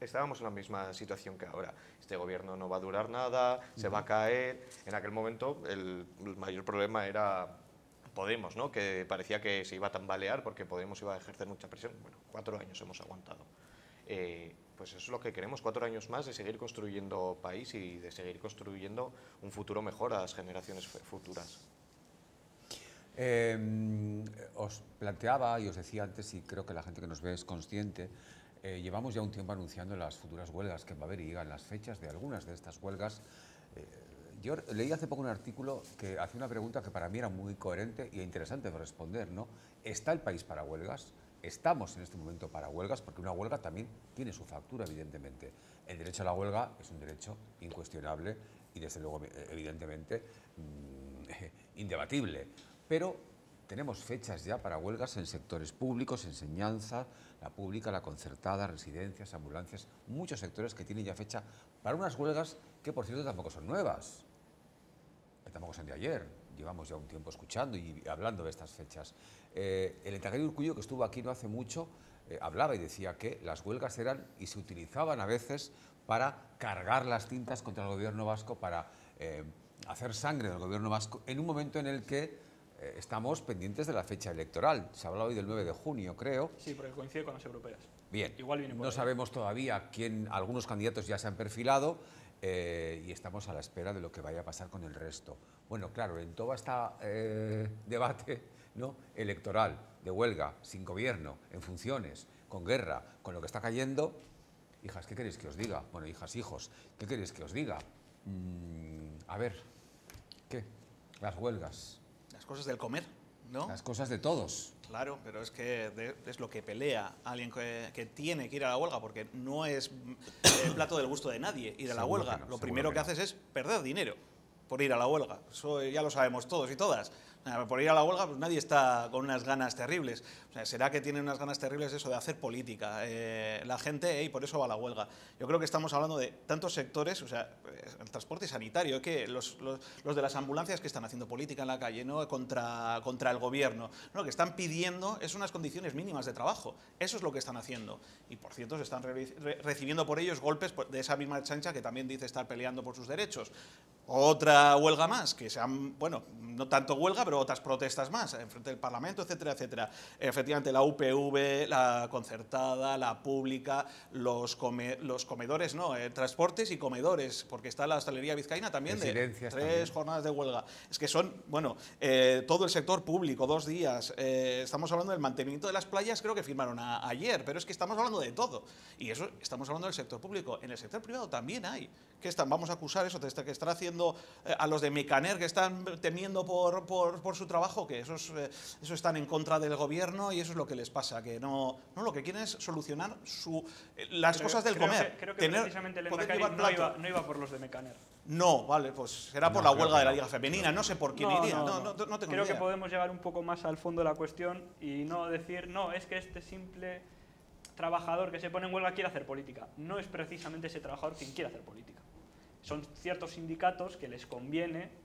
estábamos en la misma situación que ahora. Este gobierno no va a durar nada, se va a caer. En aquel momento el mayor problema era Podemos, ¿no? que parecía que se iba a tambalear porque Podemos iba a ejercer mucha presión. Bueno, cuatro años hemos aguantado. Eh, pues eso es lo que queremos, cuatro años más de seguir construyendo país y de seguir construyendo un futuro mejor a las generaciones futuras. Em, os planteaba y os decía antes, y creo que la gente que nos ve es consciente, eh, llevamos ya un tiempo anunciando las futuras huelgas que va a haber y llegan las fechas de algunas de estas huelgas. Eh, yo leí hace poco un artículo que hacía una pregunta que para mí era muy coherente e interesante de responder. ¿no? ¿Está el país para huelgas? Estamos en este momento para huelgas porque una huelga también tiene su factura, evidentemente. El derecho a la huelga es un derecho incuestionable y, desde luego, evidentemente, mm, indebatible. Pero tenemos fechas ya para huelgas en sectores públicos, enseñanza, la pública, la concertada, residencias, ambulancias, muchos sectores que tienen ya fecha para unas huelgas que, por cierto, tampoco son nuevas, tampoco son de ayer. Llevamos ya un tiempo escuchando y hablando de estas fechas. Eh, el Etaguer Urcullo, que estuvo aquí no hace mucho, eh, hablaba y decía que las huelgas eran y se utilizaban a veces para cargar las tintas contra el gobierno vasco, para eh, hacer sangre del gobierno vasco, en un momento en el que eh, estamos pendientes de la fecha electoral. Se habla hoy del 9 de junio, creo. Sí, porque coincide con las europeas. Bien, Igual no sabemos todavía quién, algunos candidatos ya se han perfilado eh, y estamos a la espera de lo que vaya a pasar con el resto. Bueno, claro, en todo este debate ¿no? electoral, de huelga, sin gobierno, en funciones, con guerra, con lo que está cayendo, hijas, ¿qué queréis que os diga? Bueno, hijas, hijos, ¿qué queréis que os diga? Mm, a ver, ¿qué? Las huelgas cosas del comer, ¿no? Las cosas de todos. Claro, pero es que es lo que pelea alguien que, tiene que ir a la huelga, porque no es el plato del gusto de nadie ir a la huelga. lo primero que, haces es perder dinero por ir a la huelga. Eso ya lo sabemos todos y todas. Por ir a la huelga, pues nadie está con unas ganas terribles. ¿Será que tienen unas ganas terribles eso de hacer política? Eh, la gente, y por eso va a la huelga. Yo creo que estamos hablando de tantos sectores, o sea, eh, el transporte sanitario, que los, los, de las ambulancias que están haciendo política en la calle, ¿no? contra, contra el gobierno. Lo que están pidiendo es unas condiciones mínimas de trabajo. Eso es lo que están haciendo. Y por cierto, se están recibiendo por ellos golpes de esa misma chancha que también dice estar peleando por sus derechos. Otra huelga más, que sean, bueno, no tanto huelga, pero otras protestas más, en frente del Parlamento, etcétera, etcétera. Efectivamente, la UPV, la concertada, la pública, los, los comedores, no, eh, transportes y comedores, porque está la hostelería vizcaína también de tres jornadas de huelga. Es que son, bueno, eh, todo el sector público, dos días. Eh, estamos hablando del mantenimiento de las playas, creo que firmaron ayer, pero es que estamos hablando de todo. Y eso estamos hablando del sector público. En el sector privado también hay. que están? Vamos a acusar eso, que están haciendo a los de Mecaner, que están temiendo por, por por su trabajo, que esos, eh, eso están en contra del gobierno y eso es lo que les pasa, que no, no lo que quieren es solucionar su, eh, las cosas del comer. creo que precisamente el no iba, no iba por los de Mecaner. No, vale, pues será por la huelga de la Liga Femenina, no sé por quién iría, no, no, tengo Creo que podemos llegar un poco más al fondo de la cuestión y no decir, no, es que este simple trabajador que se pone en huelga quiere hacer política. No es precisamente ese trabajador quien quiere hacer política. Son ciertos sindicatos que les conviene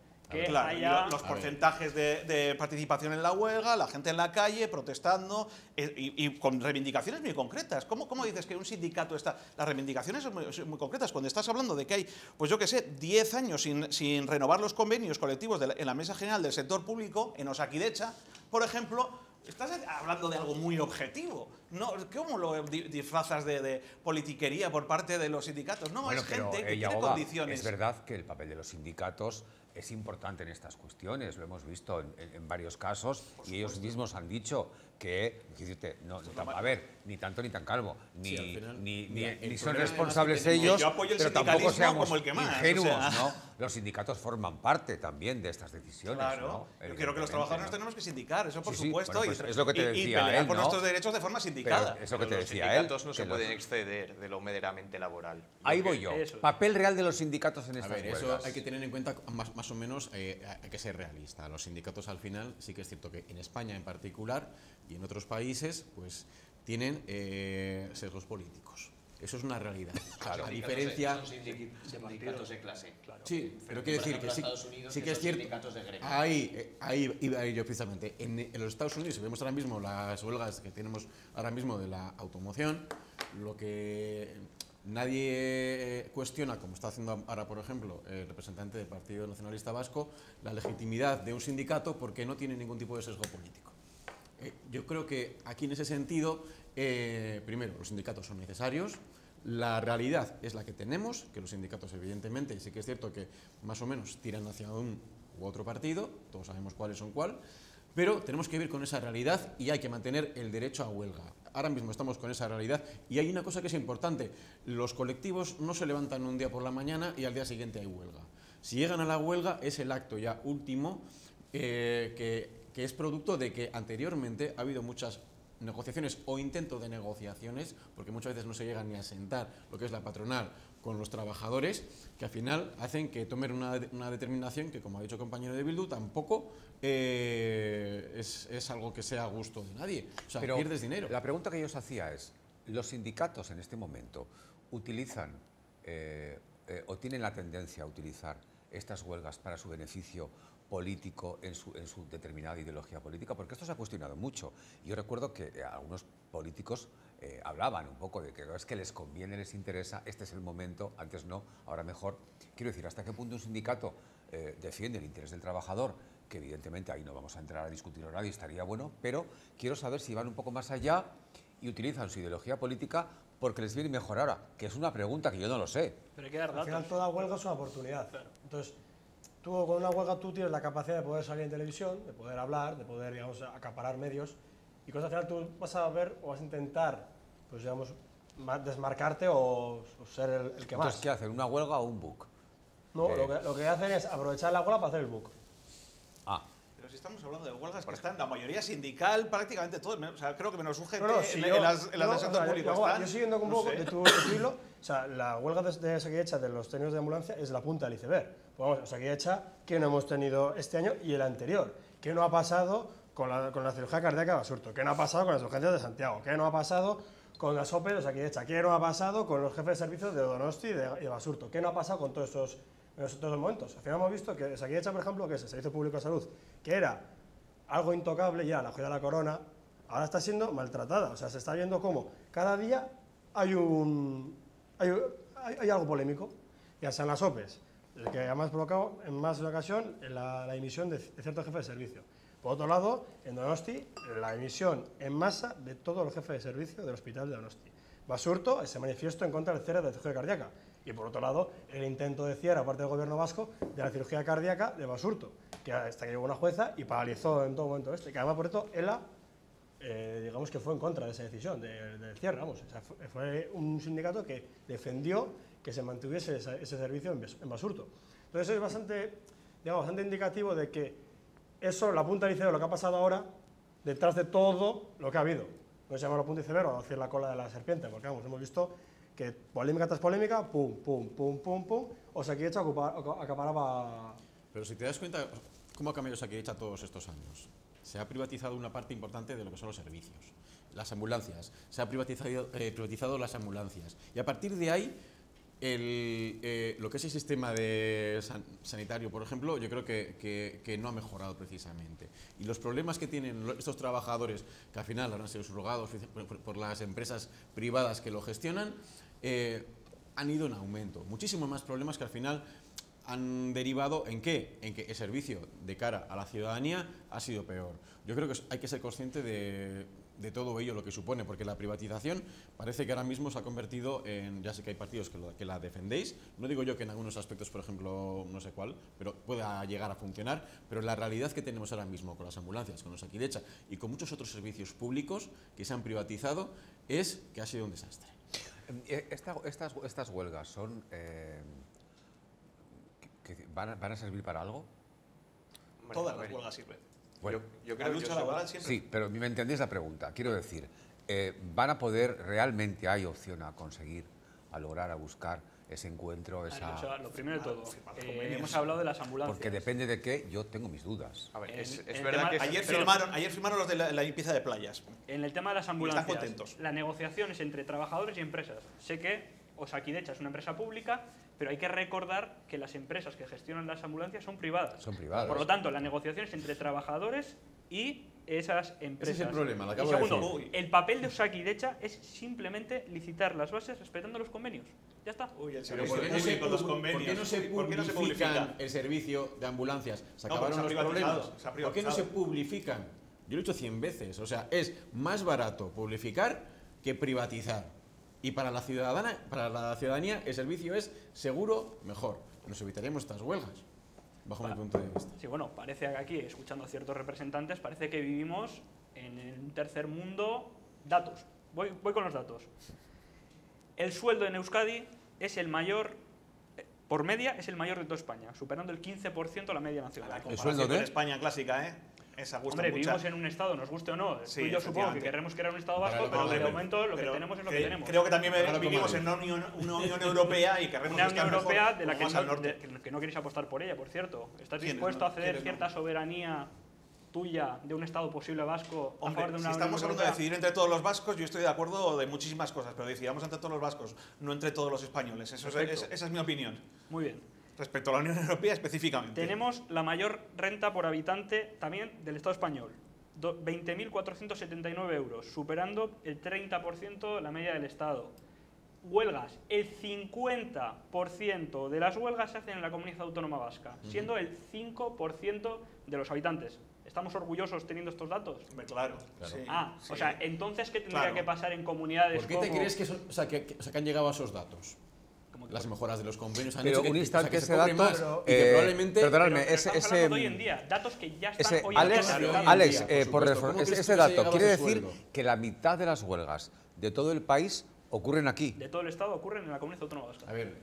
los porcentajes de, participación en la huelga, la gente en la calle protestando eh, y, con reivindicaciones muy concretas. ¿Cómo, ¿Cómo, dices que un sindicato está...? Las reivindicaciones son muy, concretas. Cuando estás hablando de que hay, pues yo qué sé, 10 años sin, sin, renovar los convenios colectivos en la Mesa General del Sector Público, en Osakidecha, por ejemplo, estás hablando de algo muy objetivo. No, ¿Cómo lo disfrazas de, politiquería por parte de los sindicatos? No, es gente que tiene condiciones. Es verdad que el papel de los sindicatos es importante en estas cuestiones, lo hemos visto en, varios casos y ellos mismos han dicho que, no, a ver, ni tanto ni tan calvo, ni, ni, son responsables ellos, pero tampoco seamos como ingenuos, ¿no? Los sindicatos forman parte también de estas decisiones, claro. Yo creo que los trabajadores nos tenemos que sindicar, eso por supuesto, pues es lo que te decía y, pelear por nuestros derechos de forma sindicada. es lo que te decía los sindicatos no se pueden exceder de lo meramente laboral. Ahí voy yo. Papel real de los sindicatos en estas a ver, Eso hay que tener en cuenta, más, más o menos, eh, hay que ser realista. Los sindicatos al final, sí que es cierto que en España en particular y en otros países pues tienen eh, sesgos políticos. Eso es una realidad. Claro. A diferencia. Son sindicatos de clase. Claro. Sí, pero quiero decir que sí, sí que es cierto. Ahí, eh, ahí iba yo precisamente. En, en, los Estados Unidos, si vemos ahora mismo las huelgas que tenemos ahora mismo de la automoción, lo que nadie cuestiona, como está haciendo ahora, por ejemplo, el representante del Partido Nacionalista Vasco, la legitimidad de un sindicato porque no tiene ningún tipo de sesgo político. Eh, yo creo que aquí en ese sentido, eh, primero, los sindicatos son necesarios, La realidad es la que tenemos, que los sindicatos evidentemente, sí que es cierto que más o menos tiran hacia un u otro partido, todos sabemos cuáles son cuál, pero tenemos que vivir con esa realidad y hay que mantener el derecho a huelga. Ahora mismo estamos con esa realidad y hay una cosa que es importante, los colectivos no se levantan un día por la mañana y al día siguiente hay huelga. Si llegan a la huelga es el acto ya último eh, que, que es producto de que anteriormente ha habido muchas negociaciones o intento de negociaciones, porque muchas veces no se llega ni a sentar lo que es la patronal con los trabajadores, que al final hacen que tomen una, una determinación que, como ha dicho el compañero de Bildu, tampoco eh, es, es, algo que sea a gusto de nadie. O sea, Pero pierdes dinero. La pregunta que yo os hacía es, ¿los sindicatos en este momento utilizan eh, eh, o tienen la tendencia a utilizar estas huelgas para su beneficio político en su, en su, determinada ideología política, porque esto se ha cuestionado mucho. Yo recuerdo que eh, algunos políticos eh, hablaban un poco de que es que les conviene, les interesa, este es el momento, antes no, ahora mejor. Quiero decir, ¿hasta qué punto un sindicato eh, defiende el interés del trabajador? Que evidentemente ahí no vamos a entrar a discutirlo nadie, estaría bueno, pero quiero saber si van un poco más allá y utilizan su ideología política porque les viene mejor ahora, que es una pregunta que yo no lo sé. Pero hay que dar Al datos. final toda huelga es una oportunidad. Entonces, tú con una huelga tú tienes la capacidad de poder salir en televisión, de poder hablar, de poder, digamos, acaparar medios y cosas al final tú vas a ver o vas a intentar, pues digamos, ma- desmarcarte o, o ser el, el que más. Entonces, ¿qué hacen? ¿Una huelga o un book? No, Eh. lo, que, lo que hacen es aprovechar la huelga para hacer el book. Ah, Pero si estamos hablando de huelgas que están la mayoría sindical, prácticamente todos. O sea, creo que menos UGT No, no, si en, yo, en las, en las yo, del sector o sea, público yo, están. yo siguiendo un no poco sé. de tu, de tu hilo, o sea, la huelga de, de Osakidecha de los técnicos de ambulancia es la punta del iceberg. Vamos, Osakidecha, que no hemos tenido este año y el anterior. ¿Qué no ha pasado con la, con la cirugía cardíaca de Basurto? ¿Qué no ha pasado con las urgencias de Santiago? ¿Qué no ha pasado con las OPE de Osakidecha? ¿Qué no ha pasado con los jefes de servicios de Donosti y de, de Basurto? ¿Qué no ha pasado con todos estos, estos todos los momentos? Al final hemos visto que Osakidecha, por ejemplo, que es el Servicio Público de Salud, que era algo intocable ya, la joya de la corona, ahora está siendo maltratada. O sea, se está viendo cómo cada día hay un hay- hay algo polémico, ya sean las OPEs, el que además provocado en más de una ocasión la, la emisión de, de ciertos jefes de servicio. Por otro lado, en Donosti, la emisión en masa de todos los jefes de servicio del hospital de Donosti. Basurto, ese manifiesto en contra del cierre de la cirugía cardíaca. Y por otro lado, el intento de cierre, aparte del gobierno vasco, de la cirugía cardíaca de Basurto, que hasta que llegó una jueza y paralizó en todo momento este. Que además, por esto, ELA, eh, digamos que fue en contra de esa decisión de- del cierre. Vamos. O sea, fue un sindicato que defendió que se mantuviese esa- ese servicio en, en Basurto. Entonces, es bastante, digamos, bastante indicativo de que eso, la punta del iceberg, lo que ha pasado ahora, detrás de todo lo que ha habido. No se llama la punta del iceberg o decir la cola de la serpiente, porque vamos, hemos visto que polémica tras polémica, pum, pum, pum, pum, pum, o hecho acaparaba... Pero si te das cuenta, ¿cómo ha cambiado Osakidecha todos estos años? Se ha privatizado una parte importante de lo que son los servicios, las ambulancias. Se ha privatizado, eh, privatizado las ambulancias. Y a partir de ahí, eh, lo que es el sistema de san- sanitario, por ejemplo, yo creo que, no ha mejorado precisamente. Y los problemas que tienen estos trabajadores, que al final han sido subrogados por, las empresas privadas que lo gestionan, eh, han ido en aumento. Muchísimos más problemas que al final han derivado en qué? En que el servicio de cara a la ciudadanía ha sido peor. Yo creo que hay que ser consciente de, de todo ello lo que supone, porque la privatización parece que ahora mismo se ha convertido en, ya sé que hay partidos que, lo- que la defendéis, no digo yo que en algunos aspectos, por ejemplo, no sé cuál, pero pueda llegar a funcionar, pero la realidad que tenemos ahora mismo con las ambulancias, con los Aquilecha y con muchos otros servicios públicos que se han privatizado es que ha sido un desastre. Eh, esta- estas, estas huelgas son. eh, que- que van, a, van a servir para algo? Todas las huelgas sirven. Bueno, yo La creo lucha yo laboral siempre. Sí, pero me entendéis la pregunta. Quiero decir, eh, ¿van a poder, realmente hay opción a conseguir, a lograr, a buscar ese encuentro, O sea, esa... lo primero de todo, eh, hemos hablado de las ambulancias. Porque depende de qué, yo tengo mis dudas. A ver, En- es, en es el verdad tema- que es- Ayer pero- firmaron, ayer firmaron los de la, la limpieza de playas. En el tema de las ambulancias, contentos. la negociación es entre trabajadores y empresas. Sé que Osakidecha es una empresa pública, pero hay que recordar que las empresas que gestionan las ambulancias son privadas. Son privadas. Por lo tanto, la negociación es entre trabajadores y esas empresas. el problema, lo Y acabo de segundo, decir. el papel de Osakidecha es simplemente licitar las bases respetando los convenios. Ya está. Uy, el servicio ¿por qué, no se, público, los pu- convenios. por qué no se Uy, ¿por qué no se publifican publifican? el servicio de ambulancias? Se No, acabaron se los problemas. se ¿Por qué no se publifican? Yo lo he dicho 100 veces. O sea, es más barato publificar que privatizar. Y para la, ciudadana, para la ciudadanía el servicio es seguro, mejor. Nos evitaríamos estas huelgas, bajo mi punto de vista. Sí, bueno, parece que aquí, escuchando a ciertos representantes, parece que vivimos en un tercer mundo. Datos. Voy, voy con los datos. El sueldo en Euskadi es el mayor por media es el mayor de toda España, superando el 15% la media nacional. El sueldo de España clásica, ¿eh? Esa gusta Hombre, vivimos en un Estado, nos guste o no. Sí, yo supongo que queremos crear un Estado vasco, pero, de momento lo que tenemos es lo que tenemos. Creo que también vivimos en una Unión, Europea y queremos una Unión Europea de la que no, que no queréis apostar por ella, por cierto. ¿Estás dispuesto a ceder cierta soberanía tuya de un Estado posible vasco a favor de una Si estamos hablando de decidir entre todos los vascos, yo estoy de acuerdo de muchísimas cosas, pero decidamos entre todos los vascos, no entre todos los españoles. Eso es, esa es mi opinión. Muy bien. Respecto a la Unión Europea específicamente. Tenemos la mayor renta por habitante también del Estado español. 20.479 euros, superando el 30% la media del Estado. Huelgas, el 50% de las huelgas se hacen en la comunidad autónoma vasca, siendo el 5% de los habitantes. ¿Estamos orgullosos teniendo estos datos? Claro. ah, o sea, entonces, ¿qué tendría que pasar en comunidades ¿Por qué te crees que, o sea, que, han llegado a esos datos? Las mejoras de los convenios han pero hecho un instante, ese dato, y que probablemente... Perdóname, ese... ese hoy en día, datos que ya están ese, hoy Alex, en día. Alex, eh, por ese, ese dato quiere decir que la mitad de las huelgas de todo el país ocurren aquí. De todo el Estado ocurren en la Comunidad Autónoma Vasca. A ver,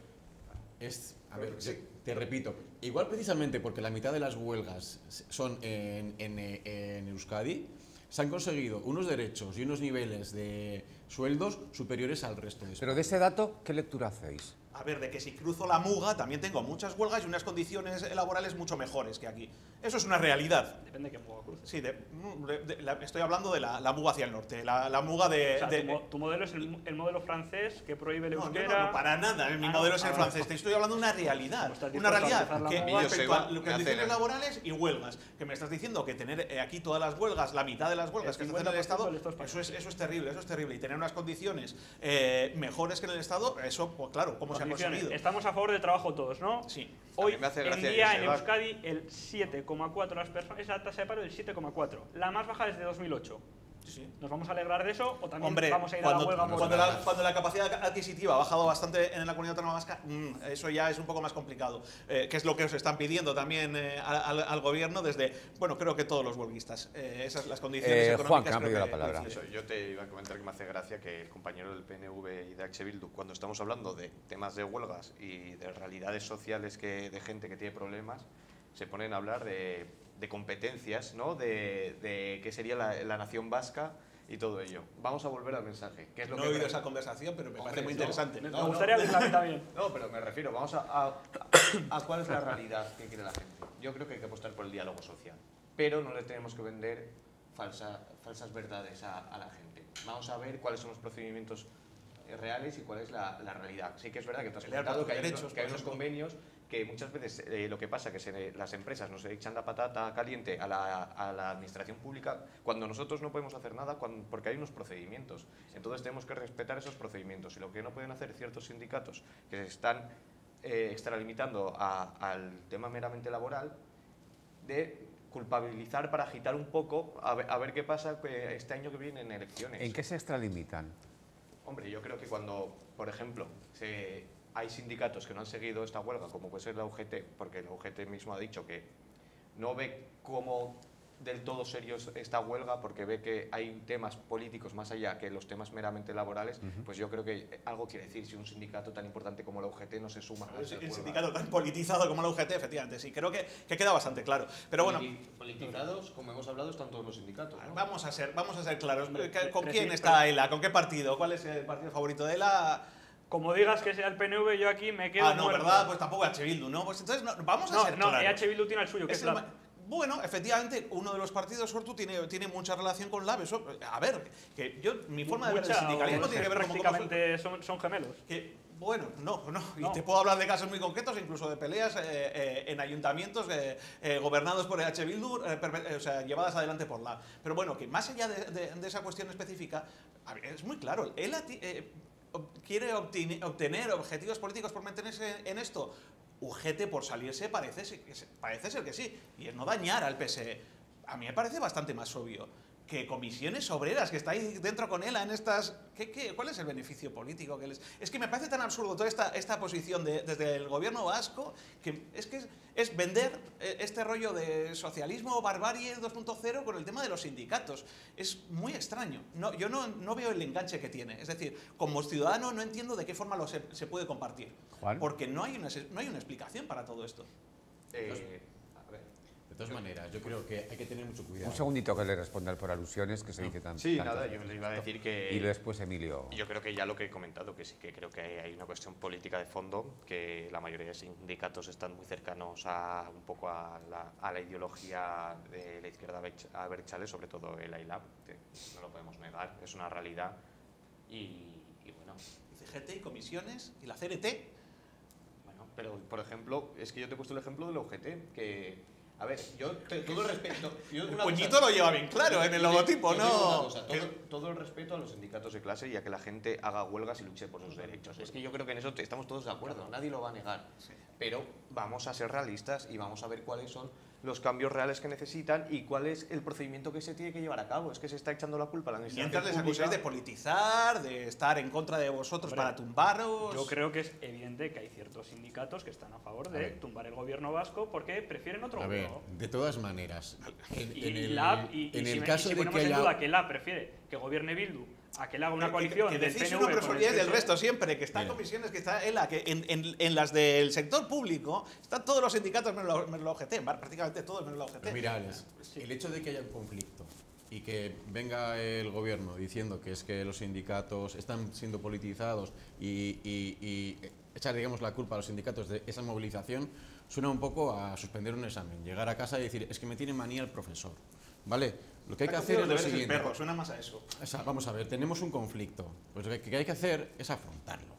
es, a ver te repito, igual precisamente porque la mitad de las huelgas son en, en, en Euskadi, se han conseguido unos derechos y unos niveles de sueldos superiores al resto de España. Pero de ese dato, ¿qué lectura hacéis? A ver, de que si cruzo la muga también tengo muchas huelgas y unas condiciones laborales mucho mejores que aquí. Eso es una realidad. Depende de qué muga cruces. Sí, estoy hablando de la, muga hacia el norte, la, muga de... tu, modelo es el, modelo francés que prohíbe el euskera... No, no, para nada, mi ah, modelo es el ah, francés. Te estoy hablando de una realidad. Una realidad que respecto a condiciones laborales y huelgas. Que me estás diciendo que tener eh, aquí todas las huelgas, la mitad de las huelgas que se hacen en el Estado, eso es, eso es terrible, eso es terrible. Y tener unas condiciones eh, mejores que en el Estado, eso, pues claro, ¿cómo se Estamos a favor del trabajo todos, ¿no? Sí. Hoy en día en Euskadi el 7,4 las personas, es la tasa de paro del 7,4, la más baja desde 2008. ¿Nos vamos a alegrar de eso o también vamos a ir cuando, a la huelga? Cuando la, cuando la, capacidad adquisitiva ha bajado bastante en la comunidad autónoma vasca, mm, eso ya es un poco más complicado. Eh, que es lo que os están pidiendo también eh, al, gobierno desde, bueno, creo que todos los huelguistas. Eh, esas las condiciones económicas. Juan, que la palabra. yo te iba a comentar que me hace gracia que el compañero del PNV y de H. Bildu, cuando estamos hablando de temas de huelgas y de realidades sociales que, de gente que tiene problemas, se ponen a hablar de de competencias, ¿no? de, de qué sería la, nación vasca y todo ello. Vamos a volver al mensaje. ¿Qué es lo no he oído esa conversación, pero me parece muy interesante. me gustaría verla también. No, pero me refiero, vamos a, a, cuál es la realidad que quiere la gente. Yo creo que hay que apostar por el diálogo social, pero no le tenemos que vender falsa, falsas verdades a, a la gente. Vamos a ver cuáles son los procedimientos reales y cuál es la, la realidad. Sí que es verdad que tú has comentado que hay, que hay unos convenios que muchas veces eh, lo que pasa es que las empresas nos echan la patata caliente a la, a la, administración pública cuando nosotros no podemos hacer nada porque hay unos procedimientos. Entonces tenemos que respetar esos procedimientos y lo que no pueden hacer ciertos sindicatos que se están eh, extralimitando al tema meramente laboral de culpabilizar para agitar un poco a ver, a ver qué pasa este año que viene en elecciones. ¿En qué se extralimitan? Hombre, yo creo que cuando, por ejemplo, se hay sindicatos que no han seguido esta huelga, como puede ser la UGT, porque la UGT mismo ha dicho que no ve como del todo serio esta huelga porque ve que hay temas políticos más allá que los temas meramente laborales, pues yo creo que algo quiere decir si un sindicato tan importante como la UGT no se suma a Un sindicato tan politizado como la UGT, efectivamente, sí, creo que, que queda bastante claro. Pero bueno, politizados, como hemos hablado, están todos los sindicatos. Vamos a ser, vamos a ser claros. ¿Con quién está ELA? ¿Con qué partido? ¿Cuál es el partido favorito de ELA? Como digas que sea el PNV, yo aquí me quedo. Ah, no, ¿verdad? Pues tampoco H. Bildu, ¿no? Pues entonces vamos a ser No, no, H. Bildu tiene el suyo, que es, Bueno, efectivamente, uno de los partidos Sortu tiene, tiene mucha relación con LAB. a ver, que yo, mi forma de ver el sindicalismo tiene que ver con prácticamente son, son gemelos. Que, bueno, no, no, Y te puedo hablar de casos muy concretos, incluso de peleas eh, eh, en ayuntamientos eh, gobernados por H. Bildu, o sea, llevadas adelante por LAB. Pero bueno, que más allá de, esa cuestión específica, es muy claro. Él quiere obtener objetivos políticos por mantenerse en esto. UGT por salirse parece, parece ser que sí, y es no dañar al PSE. A mí me parece bastante más obvio. Que comisiones obreras, que está ahí dentro con él en estas... ¿qué, qué, cuál es el beneficio político que les...? Es que me parece tan absurdo toda esta, esta posición de, desde el gobierno vasco, que es que es, vender eh, este rollo de socialismo o barbarie 2.0 con el tema de los sindicatos. Es muy extraño. No, yo no, no, veo el enganche que tiene. Es decir, como ciudadano no entiendo de qué forma lo se, se puede compartir. Porque no hay, una, no hay una explicación para todo esto. Eh, todas maneras, yo creo que hay que tener mucho cuidado. Un segundito que le responder por alusiones, que se dice tanto. Sí, nada, yo le iba a decir que... Y después Emilio. Yo creo que ya lo que he comentado, que sí que creo que hay una cuestión política de fondo, que la mayoría de sindicatos están muy cercanos a un poco a la, a la ideología de la izquierda a Berchales, sobre todo el AILAB, que no lo podemos negar, es una realidad. Y, y bueno... CGT y comisiones y la CRT. Bueno, pero por ejemplo, es que yo te he puesto el ejemplo del OGT, que a ver, yo todo el respeto. el puñito lo lleva bien claro en el logotipo, ¿no? todo, el respeto a los sindicatos de clase y a que la gente haga huelgas y luche por sus derechos. Es que yo creo que en eso estamos todos de acuerdo, nadie lo va a negar. Pero vamos a ser realistas y vamos a ver cuáles son los cambios reales que necesitan y cuál es el procedimiento que se tiene que llevar a cabo. Es que se está echando la culpa a la administración Mientras les acusáis de politizar, de estar en contra de vosotros para tumbaros... Yo creo que es evidente que hay ciertos sindicatos que están a favor de tumbar el gobierno vasco porque prefieren otro a Ver, de todas maneras, en, y, el, en el caso de que haya... duda que la prefiere que gobierne Bildu a que le haga una coalición que, que, que decís una personalidad del resto siempre, que está en comisiones, que está en la que en, en, en, las del sector público están todos los sindicatos menos la, OGT, prácticamente todos menos la OGT. Mira, el hecho de que haya un conflicto y que venga el gobierno diciendo que es que los sindicatos están siendo politizados y, y, y echar, digamos, la culpa a los sindicatos de esa movilización, suena un poco a suspender un examen, llegar a casa y decir, es que me tiene manía el profesor, ¿vale? Lo que hay que hacer es lo siguiente. suena más a eso. vamos a ver, tenemos un conflicto. Pues lo que hay que hacer es afrontarlo.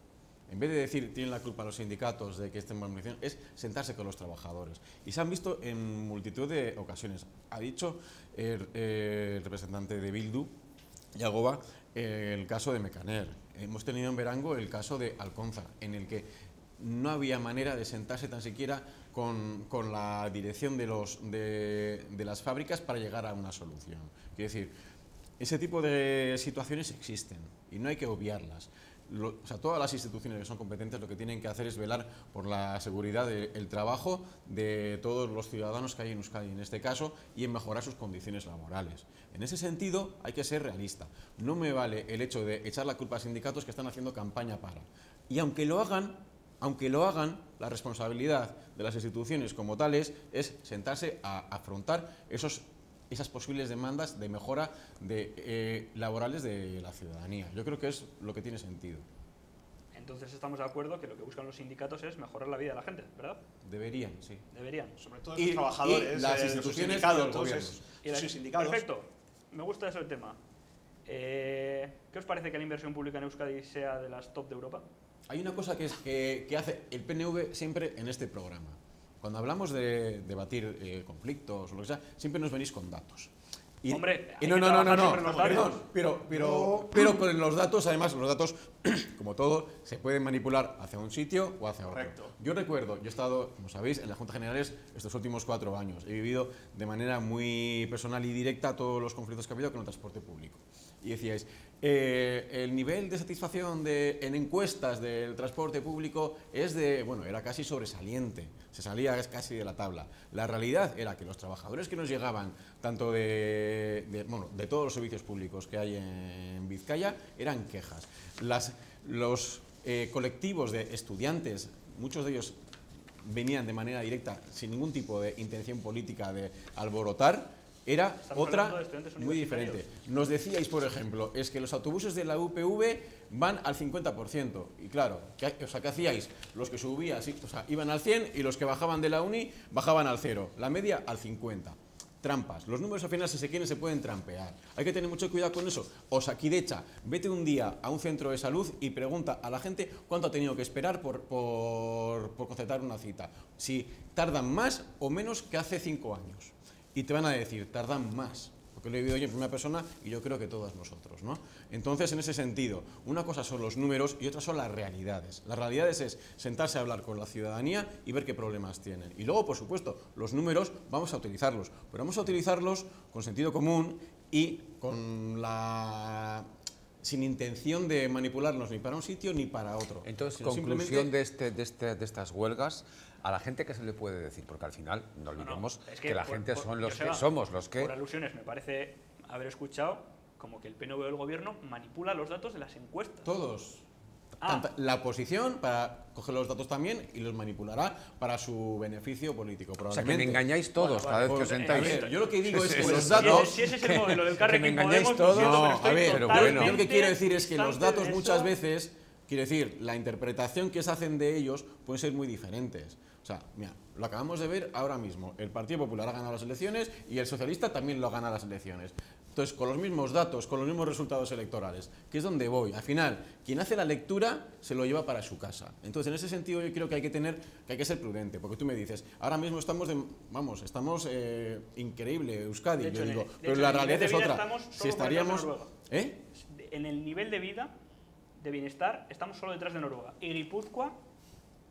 En vez de decir tienen la culpa los sindicatos de que estén munición, es sentarse con los trabajadores. Y se han visto en multitud de ocasiones. Ha dicho el, representante de Bildu, Yagoba, el caso de Mecaner. Hemos tenido en Verango el caso de Alconza, en el que no había manera de sentarse tan siquiera con, con la dirección de, los, de, de, las fábricas para llegar a una solución. Quiero decir, ese tipo de situaciones existen y no hay que obviarlas. o sea, todas las instituciones que son competentes lo que tienen que hacer es velar por la seguridad del trabajo de todos los ciudadanos que hay en Euskadi en este caso y en mejorar sus condiciones laborales. En ese sentido hay que ser realista. No me vale el hecho de echar la culpa a sindicatos que están haciendo campaña para. Y aunque lo hagan, aunque lo hagan, la responsabilidad de las instituciones como tales es sentarse a afrontar esos, esas posibles demandas de mejora de, eh, laborales de la ciudadanía. Yo creo que es lo que tiene sentido. Entonces estamos de acuerdo que lo que buscan los sindicatos es mejorar la vida de la gente, ¿verdad? Deberían, sí. Deberían. Sobre todo los trabajadores, las eh, instituciones y los sindicatos. Perfecto. Me gusta eso el tema. Eh, ¿Qué os parece que la inversión pública en Euskadi sea de las top de Europa? Hay una cosa que, es, que, hace el PNV siempre en este programa. Cuando hablamos de debatir eh, conflictos o lo que sea, siempre nos venís con datos. Y, Hombre, y no, no, no, no, no, perdón, pero, pero, pero con los datos, además, los datos, como todo, se pueden manipular hacia un sitio o hacia otro. Correcto. Yo recuerdo, yo he estado, como sabéis, en la Junta Generales estos últimos cuatro años. He vivido de manera muy personal y directa todos los conflictos que ha habido con el transporte público. Y decíais, eh, el nivel de satisfacción de, en encuestas del transporte público es de, bueno, era casi sobresaliente, se salía casi de la tabla. La realidad era que los trabajadores que nos llegaban, tanto de, de, bueno, de todos los servicios públicos que hay en Vizcaya, eran quejas. Las, los eh, colectivos de estudiantes, muchos de ellos venían de manera directa, sin ningún tipo de intención política de alborotar, era otra muy diferente. Nos decíais, por ejemplo, es que los autobuses de la UPV van al 50%. Y claro, ¿qué, o sea, ¿qué hacíais? Los que subían, o sea, iban al 100 y los que bajaban de la uni bajaban al 0. La media al 50. Trampas. Los números al final, si se quieren, se pueden trampear. Hay que tener mucho cuidado con eso. O Saquidecha, vete un día a un centro de salud y pregunta a la gente cuánto ha tenido que esperar por, por, por concertar una cita. Si tardan más o menos que hace cinco años y te van a decir, tardan más, porque lo he vivido yo en primera persona y yo creo que todos nosotros. ¿no? Entonces, en ese sentido, una cosa son los números y otra son las realidades. Las realidades es sentarse a hablar con la ciudadanía y ver qué problemas tienen. Y luego, por supuesto, los números vamos a utilizarlos, pero vamos a utilizarlos con sentido común y con la sin intención de manipularnos ni para un sitio ni para otro. Entonces, conclusión de, este, de, este, de estas huelgas, a la gente que se le puede decir, porque al final no olvidemos que, la gente son los que somos los que... Por alusiones, me parece haber escuchado como que el PNV del gobierno manipula los datos de las encuestas. Todos. Ah. La oposición para coger los datos también y los manipulará para su beneficio político. O sea, que me engañáis todos cada vez que os sentáis. yo lo que digo es, que los datos... Si ese es el modelo del que me engañáis todos... No, a ver, pero bueno. Yo lo que quiero decir es que los datos muchas veces, quiero decir, la interpretación que se hacen de ellos pueden ser muy diferentes. O sea, mira, lo acabamos de ver ahora mismo. El Partido Popular ha ganado las elecciones y el socialista también lo ha ganado las elecciones. Entonces, con los mismos datos, con los mismos resultados electorales, que es donde voy. Al final, quien hace la lectura se lo lleva para su casa. Entonces, en ese sentido, yo creo que hay que tener, que hay que ser prudente, porque tú me dices, ahora mismo estamos, de, vamos, estamos eh, increíble, Euskadi, yo digo, pero la realidad es otra. Si estaríamos, ¿eh? En el nivel de vida, de bienestar, estamos solo detrás de Noruega. Y Guipúzcoa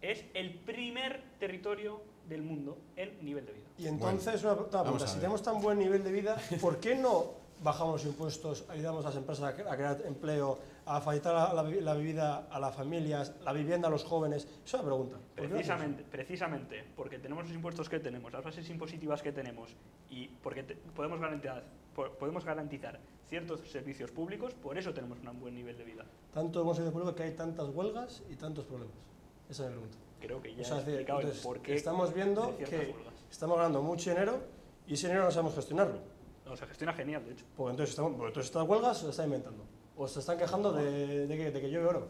es el primer territorio del mundo en nivel de vida. Y entonces, una pregunta, si tenemos tan buen nivel de vida, ¿por qué no bajamos los impuestos, ayudamos a las empresas a crear empleo, a facilitar la, la, vida a las familias, la vivienda a los jóvenes? Esa es una pregunta. Precisamente, precisamente porque tenemos los impuestos que tenemos, las bases impositivas que tenemos y porque podemos, garantizar, podemos garantizar ciertos servicios públicos, por eso tenemos un buen nivel de vida. Tanto hemos servicio público que hay tantas huelgas y tantos problemas. Esa es la pregunta. Creo que ya o sea, explicado por qué Estamos viendo que estamos ganando mucho dinero y ese dinero no sabemos gestionarlo. No, se gestiona genial, de hecho. Pues entonces, estamos, pues entonces estas huelgas se está inventando. O se están quejando de, de, que, de que llueve oro.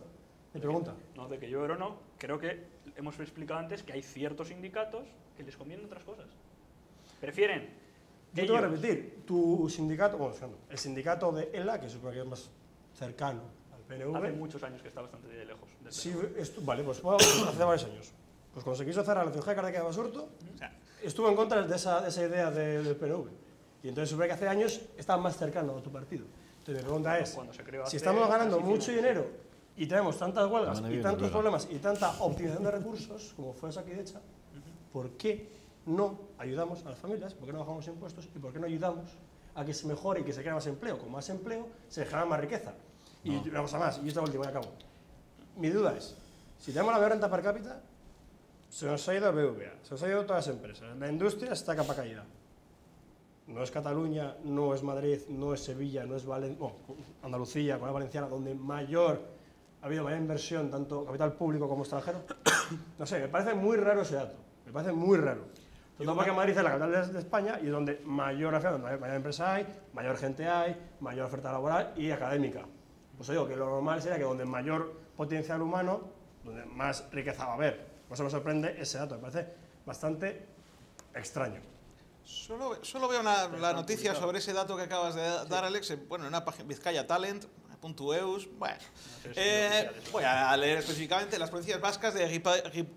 Mi pregunta. No, de que llueve oro no. Creo que hemos explicado antes que hay ciertos sindicatos que les convienen otras cosas. Prefieren. Yo te voy a repetir. Tu sindicato, bueno, el sindicato de ELA, que supongo que es más cercano PNV. Hace muchos años que está bastante lejos. Del sí, vale, pues hace varios años. Pues cuando se quiso hacer la elección de de Basurto, o sea, estuvo en contra de esa, de esa idea del PNV. Y entonces supone que hace años estaba más cercano a tu partido. Entonces mi pregunta es, si estamos ganando mucho dinero y tenemos tantas huelgas y tantos problemas y tanta optimización de recursos, como fue esa aquí de hecha, ¿por qué no ayudamos a las familias? ¿Por qué no bajamos impuestos? ¿Y por qué no ayudamos a que se mejore y que se cree más empleo? Con más empleo se genera más riqueza. Y vamos a más, y esta última, y acabo. Mi duda es, si tenemos la mayor renta per cápita, se nos ha ido BVA, se nos ha ido todas las empresas, la industria está capa caída no es Cataluña, no es Madrid, no es Sevilla, no es Andalucía, con la Valenciana, donde mayor ha habido mayor inversión, tanto capital público como extranjero. No sé, me parece muy raro ese dato, me parece muy raro. Todo porque Madrid es la capital de, España y es donde mayor, mayor, mayor empresa hay, mayor gente hay, mayor oferta laboral y académica. Pues digo que lo normal sería que donde mayor potencial humano, donde más riqueza va a haber. Por eso me sorprende ese dato, me parece bastante extraño. Solo, solo veo una, la noticia sobre ese dato que acabas de dar, Alex, bueno, en una página Vizcaya Talent, .eus, bueno, eh, voy a leer específicamente, las provincias vascas de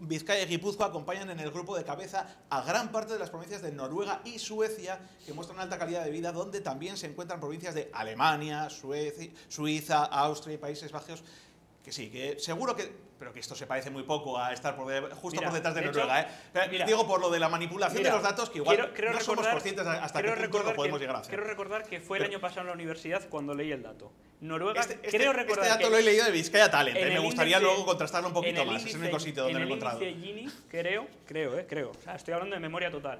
Vizcaya y Guipúzcoa acompañan en el grupo de cabeza a gran parte de las provincias de Noruega y Suecia, que muestran alta calidad de vida, donde también se encuentran provincias de Alemania, Suecia, Suiza, Austria y Países Bajos, que sí, que seguro que pero que esto se parece muy poco a estar justo por detrás de, Noruega. ¿eh? Digo por lo de la manipulación de los datos, que igual no somos conscientes hasta qué punto lo podemos llegar a hacer. Quiero recordar que fue el año pasado en la universidad cuando leí el dato. Noruega, este, este, creo recordar este dato lo he leído de Vizcaya Talent, ¿eh? me gustaría luego contrastarlo un poquito más, es el único sitio donde lo he encontrado. En Gini, creo, creo, eh, creo, o sea, estoy hablando de memoria total.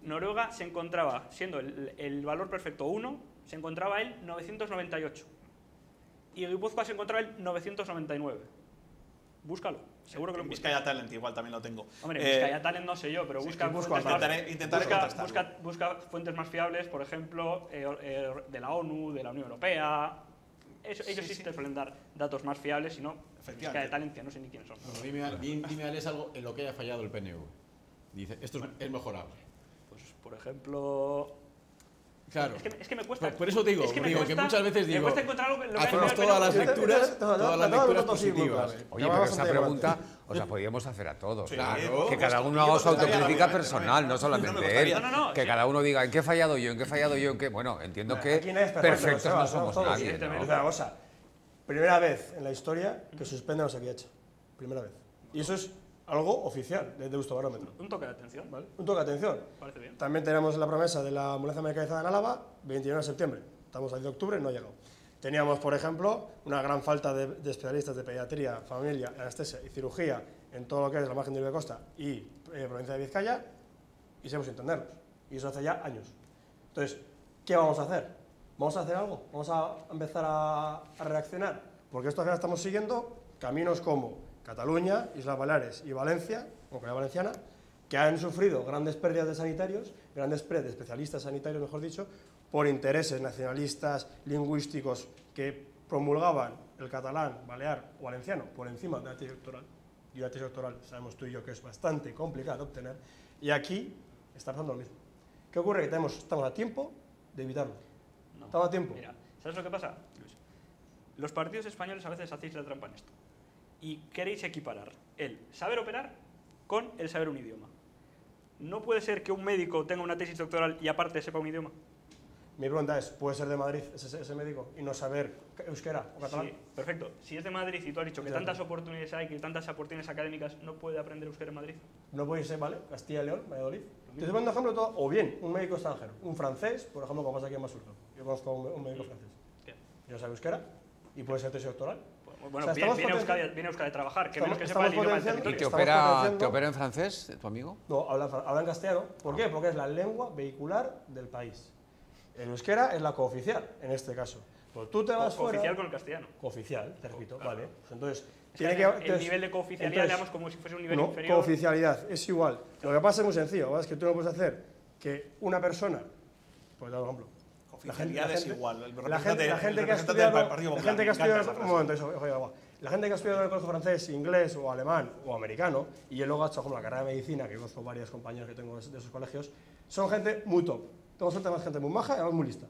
Noruega se encontraba, siendo el, el valor perfecto 1, se encontraba el 998. Y Guipúzcoa se encontraba el 999. Búscalo. Seguro que lo Vizcaya Talent igual también lo tengo. Hombre, eh, Vizcaya Talent no sé yo, pero busca, fuentes, más, busca, fuentes más fiables, por ejemplo, eh, eh, de la ONU, de la Unión Europea. ellos sí, sí, te suelen dar datos más fiables, si no, Vizcaya Talent, que no sé ni quiénes son. dime, dime, Alex, algo en lo que haya fallado el PNV. Dice, esto es mejorable. Pues, por ejemplo, Claro. Es que, me cuesta. Por, eso digo, que, digo que, muchas veces digo. Me cuesta encontrar algo, lo hacemos todas las lecturas, todas las lecturas positivas. Oye, pero esa pregunta o sea, podríamos hacer a todos. Claro. Que cada uno haga su autocrítica personal, no solamente él. Que cada uno diga en qué he fallado yo, en qué he fallado yo, en qué. Bueno, entiendo que perfectos no somos nadie. Primera vez en la historia que suspenden a Osakiacha. Primera vez. Y eso es algo oficial de Deusto Barómetro. Un toque de atención. ¿vale? Un toque de atención. Parece bien. También tenemos la promesa de la ambulancia medicalizada en Álava, 29 de septiembre. Estamos ahí de octubre, no ha llegado. Teníamos, por ejemplo, una gran falta de, de especialistas de pediatría, familia, anestesia y cirugía en todo lo que es la margen de Ibero Costa y eh, provincia de Vizcaya, y sabemos entenderlos. Y eso hace ya años. Entonces, ¿qué vamos a hacer? ¿Vamos a hacer algo? ¿Vamos a empezar a, a reaccionar? Porque esto al final estamos siguiendo caminos como Cataluña, Islas Baleares y Valencia, o Comunidad Valenciana, que han sufrido grandes pérdidas de sanitarios, grandes pérdidas de especialistas sanitarios, mejor dicho, por intereses nacionalistas, lingüísticos, que promulgaban el catalán, balear o valenciano por encima de la tesis doctoral. Y la tesis doctoral sabemos tú y yo que es bastante complicada de obtener. Y aquí está pasando lo mismo. ¿Qué ocurre? Que tenemos, estamos a tiempo de evitarlo. No. Estamos a tiempo. Mira, ¿sabes lo que pasa, Luis? Los partidos españoles a veces hacéis la trampa en esto. Y queréis equiparar el saber operar con el saber un idioma. No puede ser que un médico tenga una tesis doctoral y aparte sepa un idioma. Mi pregunta es, ¿puede ser de Madrid ese, ese médico y no saber euskera o catalán? Sí, perfecto. Si es de Madrid y tú has dicho que tantas oportunidades hay, que tantas oportunidades académicas, ¿no puede aprender euskera en Madrid? No puede ser, ¿vale? Castilla y León, Valladolid. Te estoy poniendo ejemplo todo, o bien un médico extranjero, un francés, por ejemplo, como pasa aquí en Basurto. Yo conozco a un, un médico francés. ¿Qué? Y no sabe euskera y puede ser tesis doctoral. Pues, Bueno, O sea, viene, estamos viene, Euskadi, viene a Euskadi a trabajar, que menos Estamos- que sepa el estamos idioma del potenciando- ¿Y te territorio. Opera, te opera en francés, tu amigo? No, habla, habla en castellano. ¿Por qué? Porque es la lengua vehicular del país. El euskera es la cooficial, en este caso. Pues tú te vas Co- fuera... Oficial con el castellano. Cooficial, te repito, Claro. vale. Pues entonces, Es tiene que que... el entonces- nivel de cooficialidad entonces, le damos como si fuese un nivel no, inferior. cooficialidad, es igual. Lo que pasa es muy sencillo, ¿vale? es que tú no puedes hacer que una persona, por un ejemplo, Oficialidad es igual. El la gente, la gente que ha estudiado, la gente que ha estudiado, un momento, eso, la gente que ha estudiado en el colegio francés, inglés o alemán o americano y luego ha hecho como la carrera de medicina, que conozco varios compañeros que tengo de de esos colegios, son gente muy top. Tengo suerte más gente muy maja y además muy lista.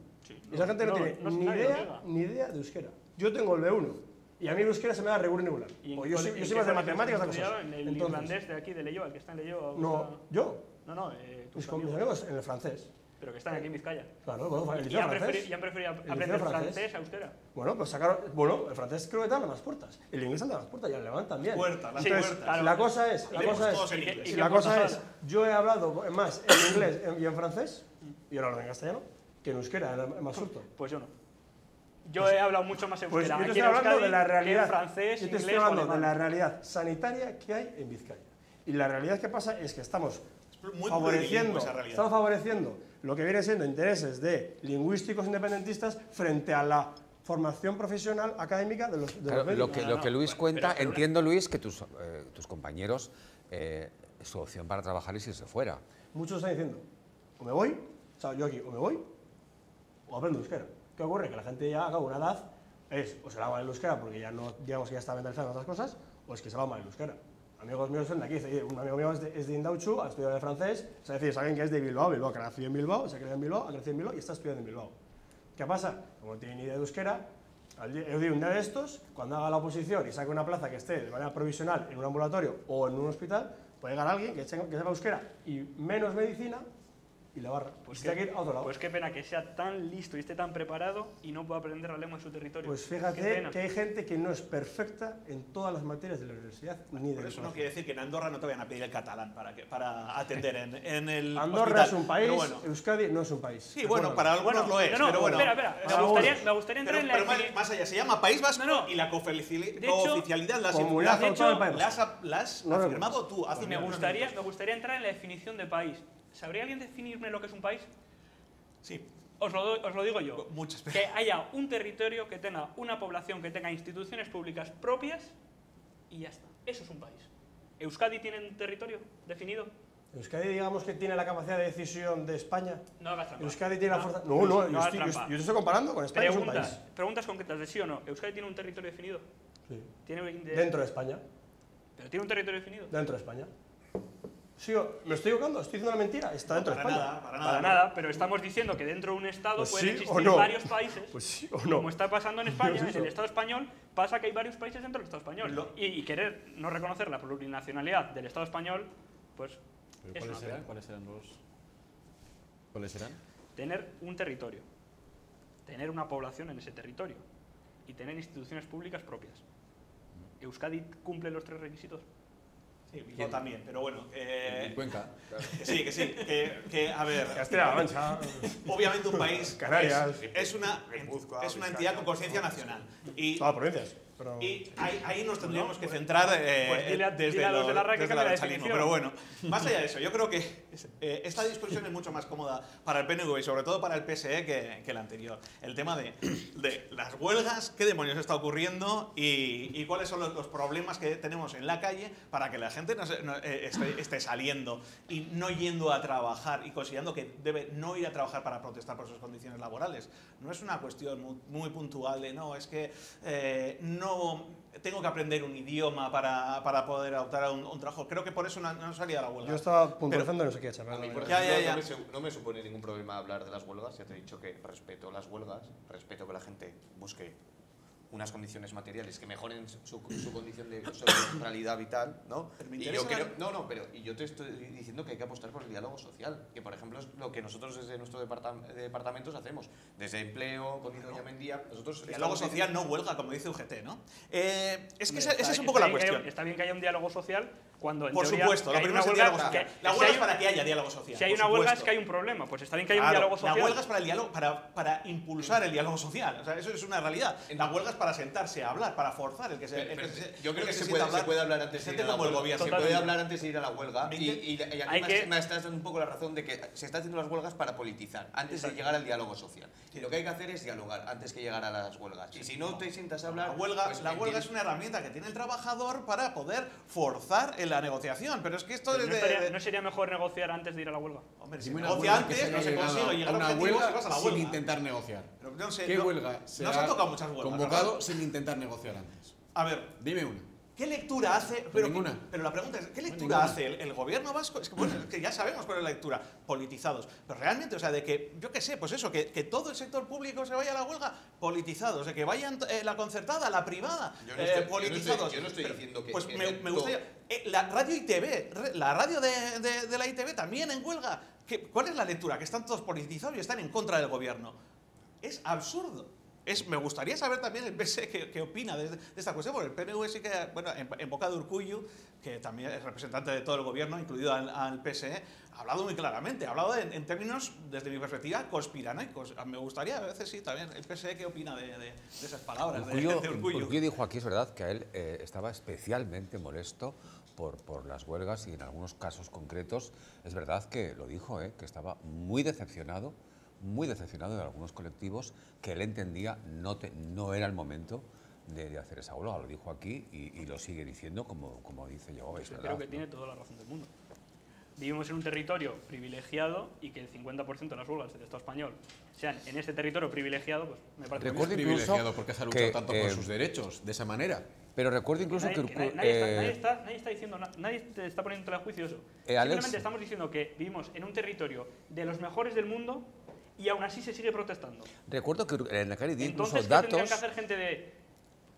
y esa gente no, no, tiene no- ni idea, ni idea de euskera. Yo tengo el B1 y a mí el euskera se me da regular regular. ¿Y en qué yo soy, yo soy más de matemáticas cosas. En el Entonces, irlandés de aquí, de Leyoa, el que está en Leyoa. o no, yo, No, no, eh, tus mis, con mis amigos, amigos en el francés. Pero que están aquí en Vizcaya. Claro, bueno, el Y liceo han, francés. preferido, y han preferido aprender francés. francés a euskera. Bueno, pues sacaron. Bueno, el francés creo que te abre más puertas. El inglés anda más puertas y el alemán también. Puertas, las Entonces, puertas. La cosa es. La cosa en es. ¿Y y la cosa es. Yo he hablado más en inglés y en francés, y ahora hablo en castellano, que en euskera, en en Basurto. Pues yo no. Yo he hablado mucho más Pues euskera yo te estoy en hablando Euskadi de la realidad. en francés, yo te estoy hablando de la realidad sanitaria que hay en Vizcaya. Y la realidad que pasa es que estamos muy favoreciendo, plurilingüe esa realidad. estamos favoreciendo lo que viene siendo intereses de lingüísticos independentistas frente a la formación profesional académica de los, de Claro, los lo que, No, lo no, que Luis cuenta, pero entiendo Luis que tus, eh, tus compañeros, eh, su opción para trabajar es irse fuera. Muchos están diciendo, o me voy, o sea, yo aquí, o me voy, o aprendo euskera. ¿Qué ocurre? Que la gente ya a una edad es, o se la mal el euskera porque ya no, digamos que ya está mentalizado en otras cosas, o es que se la mal el euskera. Amigos míos son de aquí, un amigo mío es de, es de Indauchu, ha estudiado de francés, es decir, alguien que es de Bilbao, Bilbao, que ha nacido en Bilbao, se ha criado en Bilbao, ha crecido en Bilbao y está estudiando en Bilbao. ¿Qué pasa? Como no tiene ni idea de euskera, yo digo, un día de estos, cuando haga la oposición y saque una plaza que esté de manera provisional en un ambulatorio o en un hospital, puede llegar alguien que, que sepa euskera y menos medicina y la barra. Pues que ir a otro lado. Pues qué pena que sea tan listo y esté tan preparado y no pueda aprender la lengua en su territorio. Pues Qué fíjate que hay gente que no es perfecta en todas las materias de la universidad ni de Por la eso no quiere decir que en Andorra no te vayan a pedir el catalán para, que, para atender en, en el Andorra hospital. es un país, bueno, Euskadi no es un país. sí, bueno, para algunos Bueno, lo es, no, no, pero bueno. espera, espera. Me gustaría, me gustaría entrar Pero, en la pero más, allá, se llama País Vasco No, no. y la De cooficialidad la has, la has afirmado tú hace me unos gustaría, minutos. me gustaría entrar en la definición de país. ¿Sabría alguien definirme lo que es un país? Sí, Os lo, doy- os lo digo yo. muchas Que haya un territorio que tenga una población que tenga instituciones públicas propias y ya está. Eso es un país. ¿Euskadi tiene un territorio definido? Euskadi digamos que tiene la capacidad de decisión de España. No hagas trampa. Euskadi tiene la No, fuerza... No, Luis, no, yo, estoy, yo, trampa. yo te estoy comparando con España, es un Preguntas, país. preguntas concretas de sí o no. ¿Euskadi tiene un territorio definido? Sí. ¿Tiene de- Dentro de España, ¿Pero tiene un territorio definido? dentro de España. Sigo, ¿Me estoy equivocando? ¿Estoy diciendo una mentira? Está dentro de para España. nada, para nada. Para nada, pero estamos diciendo que dentro de un Estado Pues pueden sí existir no. varios países. Pues sí o no. Como está pasando en España, en el Estado español, pasa que hay varios países dentro del Estado español. Lo- Y, y querer no reconocer la plurinacionalidad del Estado español, pues ¿Pero es ¿Cuáles una serán? ¿Cuáles serán los...? ¿Cuáles serán? Tener un territorio, tener una población en ese territorio y tener instituciones públicas propias. ¿Euskadi cumple los tres requisitos? Sí, yo también, pero bueno. Eh, Cuenca. Que sí, que sí. Que, a ver. Castilla-La Mancha. Obviamente un país. Canarias. Es, una, es una entidad con conciencia nacional. Y, Todas provincias. Y ahí, nos tendríamos que centrar eh, pues desde, los, de la desde la Pero bueno, más allá de eso, yo creo que esta discusión es mucho más cómoda para el PNV y sobre todo para el PSE que, que la anterior. El tema de, las huelgas, qué demonios está ocurriendo y, cuáles son los, problemas que tenemos en la calle para que la gente no, eh, esté, saliendo y no yendo a trabajar y considerando que debe no ir a trabajar para protestar por sus condiciones laborales. No es una cuestión muy, puntual de no, es que no tengo que aprender un idioma para, para poder optar a un, trabajo. Creo que por eso no, no salía la huelga. Yo estaba puntualizando no sé qué, chaval. No me supone ningún problema hablar de las huelgas. Ya te he dicho que respeto las huelgas, respeto que la gente busque unas condiciones materiales que mejoren su, condición de realidad vital, ¿no? Y yo creo, no, no, pero y yo te estoy diciendo que hay que apostar por el diálogo social, que por ejemplo es lo que nosotros desde nuestro departamento hacemos, desde empleo, con Doña Mendía, nosotros... Diálogo social no huelga, como dice UGT, ¿no? Eh, es que esa, es un poco la cuestión. está bien que haya un diálogo social, cuando Por supuesto, lo primero es el diálogo social. la huelga es para que haya diálogo social. Si hay una huelga es que hay un problema, pues está bien que haya un diálogo social. La huelga es para, el diálogo, para, para impulsar el diálogo social, o sea, eso es una realidad. La huelga es para sentarse a hablar, para forzar el que se. el que yo creo que, se, puede, hablar, se, puede, hablar antes de ir a la huelga. Se puede hablar antes de ir a la huelga. Y, y, aquí me, me estás dando un poco la razón de que se está haciendo las huelgas para politizar, antes de llegar al diálogo social. Y lo que hay que hacer es dialogar antes que llegar a las huelgas. Y si no te sientas a hablar. La huelga, pues la huelga es una herramienta que tiene el trabajador para poder forzar en la negociación pero es que esto no, sería mejor negociar antes de ir a la huelga? Hombre, si negocia antes, no se consigue llegar a una huelga, a la huelga sin intentar negociar. No sé, ¿Qué huelga se, ha tocado muchas huelgas, convocado sin intentar negociar antes? A ver, dime una. ¿Qué lectura hace? Pero, pero la pregunta es, ¿qué lectura hace el, gobierno vasco? Es que, bueno, que, ya sabemos cuál es la lectura, politizados. Pero realmente, o sea, de que, yo qué sé, pues eso, que, que, todo el sector público se vaya a la huelga, politizados. De que vayan eh, la concertada, la privada, eh, politizados. Yo no, estoy, diciendo que. Pues me, me, gustaría. Eh, la radio ITV, la radio de, de, la ITV también en huelga. ¿Cuál es la lectura? Que están todos politizados y están en contra del gobierno. Es absurdo. Me gustaría saber también el PSE qué, opina de, esta cuestión, porque el PNV sí que, bueno, en, boca de Urcullu, que también es representante de todo el gobierno, incluido al, PSE, ha hablado muy claramente, ha hablado en, términos, desde mi perspectiva, conspiranoicos. Me gustaría a veces sí también el PSE qué opina de, esas palabras Urcullu, de, dijo aquí, es verdad, que a él eh, estaba especialmente molesto por, por, las huelgas y en algunos casos concretos es verdad que lo dijo, eh, que estaba muy decepcionado muy decepcionado de algunos colectivos que él entendía no, no era el momento de, hacer esa huelga. Lo dijo aquí y, lo sigue diciendo como, como dice yo. creo que tiene toda la razón del mundo. Vivimos en un territorio privilegiado y que el 50% de las huelgas del Estado español sean en este territorio privilegiado, pues me parece Recuerdo privilegiado porque se ha luchado tanto por eh, sus derechos de esa manera. Pero recuerdo incluso que... nadie, nadie, está, nadie, está, diciendo, nadie te está poniendo en juicio eso. Eh, Simplemente estamos diciendo que vivimos en un territorio de los mejores del mundo y aún así se sigue protestando. Recuerdo que en la dio incluso Entonces, datos... tendrían que hacer gente de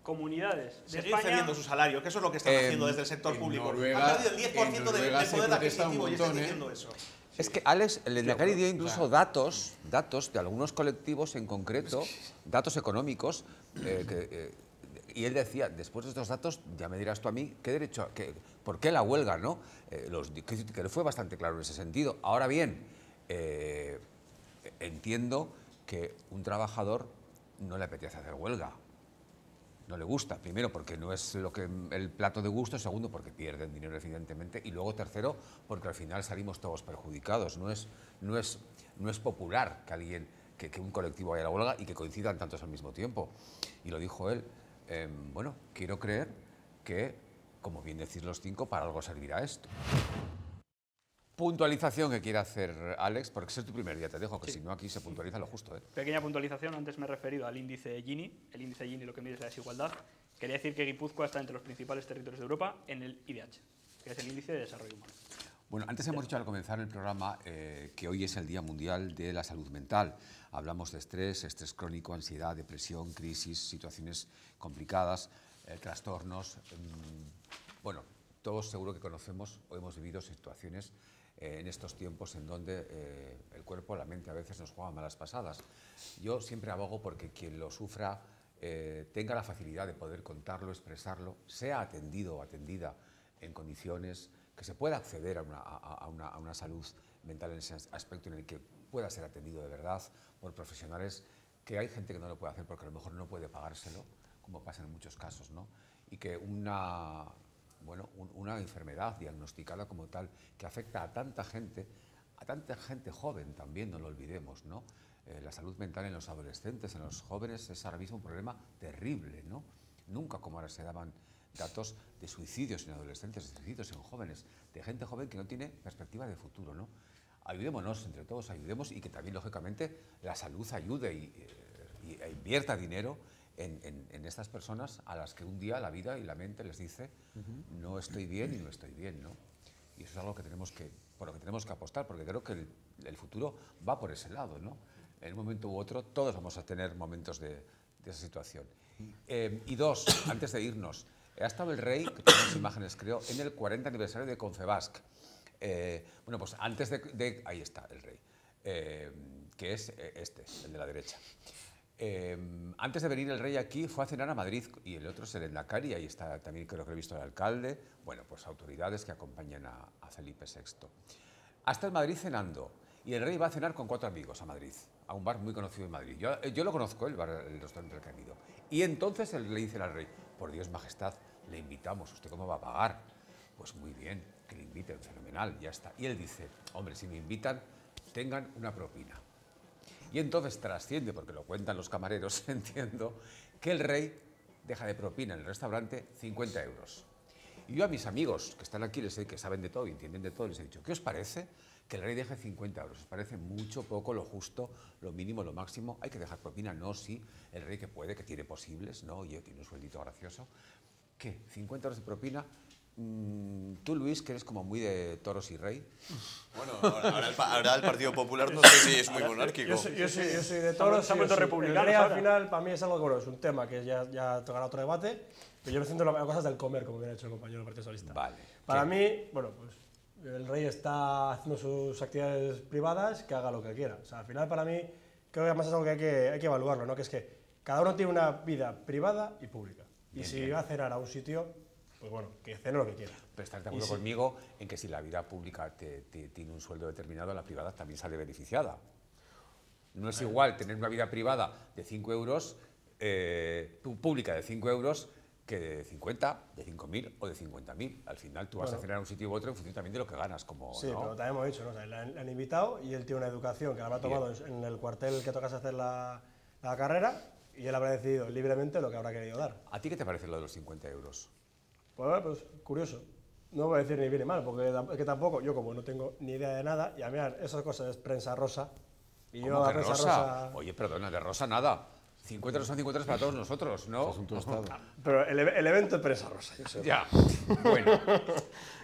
comunidades de Seguir cediendo su salario, que eso es lo que están haciendo desde el sector público. Noruega, Han perdido el 10% de, poder adquisitivo y están diciendo ¿eh? eso. Es que Alex, el Endacari dio incluso datos, datos de algunos colectivos en concreto, datos económicos, eh, eh, y él decía, después de estos datos, ya me dirás tú a mí, ¿qué derecho, qué, ¿por qué la huelga? ¿no? los, que, que, fue bastante claro en ese sentido. Ahora bien, entiendo que un trabajador no le apetece hacer huelga. No le gusta, primero porque no es lo que el plato de gusto, segundo porque pierden dinero evidentemente y luego tercero porque al final salimos todos perjudicados. No es, no es, no es popular que alguien que, un colectivo vaya a la huelga y que coincidan tantos al mismo tiempo. Y lo dijo él. Em, bueno, quiero creer que, como bien decís los cinco, para algo servirá esto puntualización que quiere hacer Alex, porque es tu primer día, te dejo, que si no aquí se puntualiza lo justo. ¿eh? Pequeña puntualización, antes me he referido al índice Gini, el índice Gini lo que mide es la desigualdad. Quería decir que Guipúzcoa está entre los principales territorios de Europa en el IDH, que es el índice de desarrollo humano. Bueno, antes hemos dicho al comenzar el programa eh, que hoy es el Día Mundial de la Salud Mental. Hablamos de estrés, estrés crónico, ansiedad, depresión, crisis, situaciones complicadas, eh, trastornos. Mm, bueno, todos seguro que conocemos o hemos vivido situaciones eh, en estos tiempos en donde eh, el cuerpo, la mente a veces nos juega malas pasadas. Yo siempre abogo porque quien lo sufra eh, tenga la facilidad de poder contarlo, expresarlo, sea atendido o atendida en condiciones, que se pueda acceder a una, a una, a una salud mental en ese aspecto en el que pueda ser atendido de verdad por profesionales, que hay gente que no lo puede hacer porque a lo mejor no puede pagárselo, como pasa en muchos casos, ¿no? Y que una, bueno, una enfermedad diagnosticada como tal, que afecta a tanta gente, a tanta gente joven también, no lo olvidemos, ¿no? Eh, la salud mental en los adolescentes, en los jóvenes, es ahora mismo un problema terrible, ¿no? Nunca como ahora se daban datos de suicidios en adolescentes, de suicidios en jóvenes, de gente joven que no tiene perspectiva de futuro, ¿no? Ayudémonos entre todos, ayudemos y que también, lógicamente, la salud ayude y, eh, e invierta dinero en, estas personas a las que un día la vida y la mente les dice no estoy bien y no estoy bien, ¿no? Y eso es algo que tenemos que, por lo que tenemos que apostar, porque creo que el, futuro va por ese lado, ¿no? En un momento u otro todos vamos a tener momentos de, esa situación. Eh, y dos, antes de irnos, ha estado el rey, que tenemos imágenes creo, en el 40 aniversario de Confebasc. Eh, bueno, pues antes de, Ahí está el rey, eh, que es este, el de la derecha. Em, antes de venir el rey aquí fue a cenar a Madrid y el otro es el Endacari, ahí está también creo que he visto el alcalde, bueno, pues autoridades que acompañan a, Felipe VI. Hasta el Madrid cenando y el rey va a cenar con cuatro amigos a Madrid, a un bar muy conocido en Madrid. Yo, yo lo conozco, el bar, el restaurante al que han ido. Y entonces le dice al rey, por Dios majestad, le invitamos, ¿usted cómo va a pagar? Pues muy bien, que le inviten, fenomenal, ya está. Y él dice, hombre, si me invitan, tengan una propina. Y entonces trasciende, porque lo cuentan los camareros, entiendo, que el rey deja de propina en el restaurante 50 euros. Y yo a mis amigos que están aquí, les sé que saben de todo y entienden de todo, les he dicho, ¿qué os parece que el rey deje 50 euros? ¿Os parece mucho, poco, lo justo, lo mínimo, lo máximo? ¿Hay que dejar propina? No, sí. El rey que puede, que tiene posibles, ¿no? Oye, tiene un sueldito gracioso. ¿Qué? ¿50 euros de propina? Mm, tú, Luis, que eres como muy de toros y rey. Bueno, ahora el, Partido Popular no sé si es muy monárquico. Yo soy, yo soy, de toros. y republicano. El al final, para mí es algo bueno, es un tema que ya, ya tocará otro debate. Pero yo me centro en las cosas del comer, como hubiera hecho el compañero del Partido Socialista. Vale. Para mí, bueno, pues el rey está haciendo sus actividades privadas, que haga lo que quiera. O sea, al final, para mí, creo que además es algo que hay que, hay que evaluarlo, ¿no? Que es que cada uno tiene una vida privada y pública. Y si va a cenar a un sitio, pues bueno, que cene lo que quiera. Pero estás de acuerdo conmigo en que si la vida pública tiene un sueldo determinado, la privada también sale beneficiada. No es igual tener una vida privada de 5 euros, eh, pública de 5 euros, que de 50, de 5.000 o de 50.000. Al final tú vas a cenar a un sitio u otro en función también de lo que ganas. Como, sí, pero también hemos dicho, ¿no? le, han, invitado y él tiene una educación que la habrá tomado en, el cuartel que tocas hacer la, la carrera y él habrá decidido libremente lo que habrá querido dar. ¿A ti qué te parece lo de los 50 euros? Pues, pues curioso. No voy a decir ni bien ni mal, porque es que tampoco, yo como no tengo ni idea de nada, y a mí esas cosas es prensa rosa. Y yo la prensa rosa? Oye, perdona, de rosa nada. 50 son 50 para todos nosotros, ¿no? Es un tostado. Pero el, el, evento es prensa rosa, yo sé. Ya, bueno.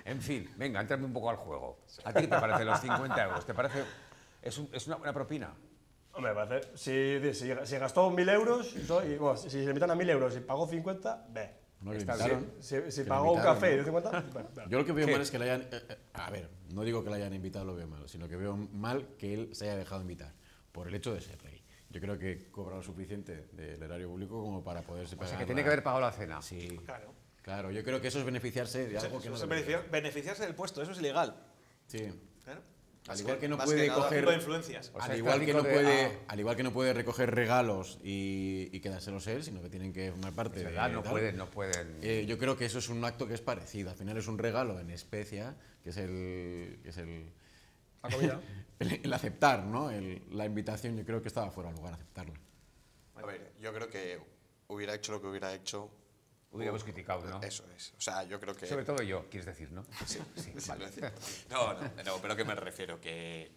En fin, venga, entrame un poco al juego. ¿A ti qué te parecen los 50 euros? ¿Te parece...? ¿Es, un, es una, una, propina? Hombre, parece, si, si, si gastó 1.000 euros, y, bueno, si, se le invitan a 1.000 euros y pagó 50, ve. No le invitaron. Si, pagó un café 50, Yo lo que veo mal es que le hayan. Eh, eh, a ver, no digo que le hayan invitado, lo veo mal, sino que veo mal que él se haya dejado invitar por el hecho de ser rey. Yo creo que cobra lo suficiente del erario público como para poderse pagar. O sea, que tiene que haber pagado la cena. Sí. Claro. Claro, yo creo que eso es beneficiarse de algo que no. beneficiarse del puesto, eso es ilegal. Sí. Al igual que, no puede coger influencias. al, igual que no puede, ah. al igual que no puede recoger regalos y, y, quedárselos él, sino que tienen que formar parte de. no pueden, no pueden. Eh, yo creo que eso es un acto que es parecido. Al final es un regalo en especia, que es el, que es el, el, aceptar, ¿no? la invitación. Yo creo que estaba fuera de lugar aceptarlo. A ver, yo creo que hubiera hecho lo que hubiera hecho Hubiéramos criticado, ¿no? Eso es. O sea, yo creo que... Sobre todo yo, quieres decir, ¿no? Sí, sí, vale. No, no, no, pero que me refiero, que,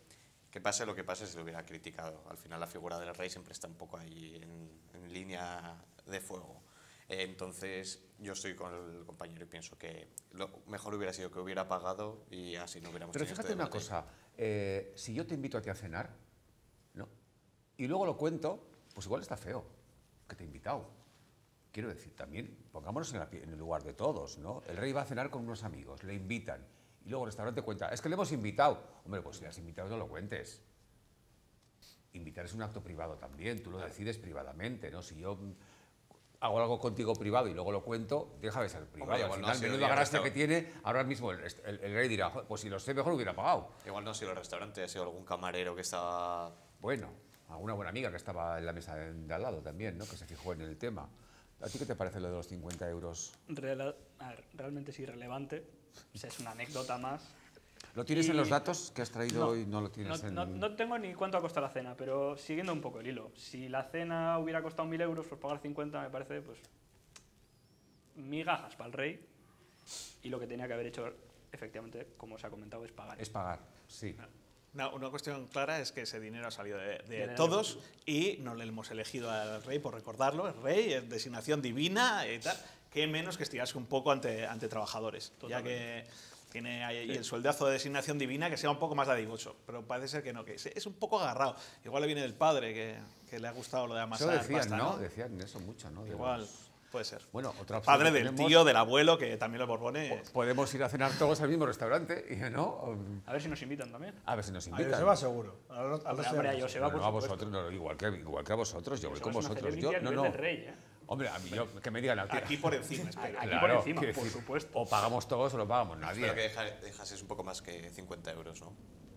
que pase lo que pase se lo hubiera criticado. Al final la figura del rey siempre está un poco ahí en, línea de fuego. entonces, yo estoy con el compañero y pienso que lo mejor hubiera sido que hubiera pagado y así no hubiéramos Pero fíjate este una cosa, eh, si yo te invito a ti a cenar, ¿no? Y luego lo cuento, pues igual está feo que te he invitado. Quiero decir, también pongámonos en, el lugar de todos, ¿no? El rey va a cenar con unos amigos, le invitan, y luego el restaurante cuenta, es que le hemos invitado. Hombre, pues si le has invitado no lo cuentes. Invitar es un acto privado también, tú lo decides privadamente, ¿no? Si yo hago algo contigo privado y luego lo cuento, deja de ser privado. Hombre, Al final, no menuda gracia que tiene, ahora mismo el, rey dirá, pues si lo sé, mejor lo hubiera pagado. Igual no ha sido el restaurante, ha sido algún camarero que estaba... Bueno, alguna buena amiga que estaba en la mesa de, al lado también, ¿no? que se fijó en el tema. ¿A ti qué te parece lo de los 50 euros? realmente es irrelevante, es una anécdota más. ¿Lo tienes en los datos que has traído hoy? No lo tienes no, en... no, tengo ni cuánto ha costado la cena, pero siguiendo un poco el hilo. Si la cena hubiera costado 1.000 euros, pues pagar 50 me parece, pues, migajas para el rey. Y lo que tenía que haber hecho, efectivamente, como se ha comentado, es pagar. Es pagar, sí. Una, cuestión clara es que ese dinero ha salido de, todos y no le hemos elegido al rey por recordarlo. El rey es designación divina y tal. Qué menos que estirarse un poco ante, ante trabajadores. Ya que tiene ahí el sueldazo de designación divina que sea un poco más dadivoso. Pero parece ser que no, que es un poco agarrado. Igual le viene del padre que, que le ha gustado lo de amasar. Eso decían, ¿no? Decían eso mucho, ¿no? Igual. Puede ser. Bueno, otra Padre del tío, del abuelo, que también los borbones. Podemos ir a cenar todos al mismo restaurante, ¿no? A ver si nos invitan también. A ver si nos invitan. A se va seguro. A, a, a, a vosotros, no, igual, que, igual que a vosotros, yo voy con vosotros. Yo, no, no. Rey, ¿eh? Hombre, a mí, yo, que me digan Aquí por encima, espera. Aquí por encima, por supuesto. O pagamos todos o lo pagamos nadie. Espero que dejases un poco más que 50 euros, ¿no?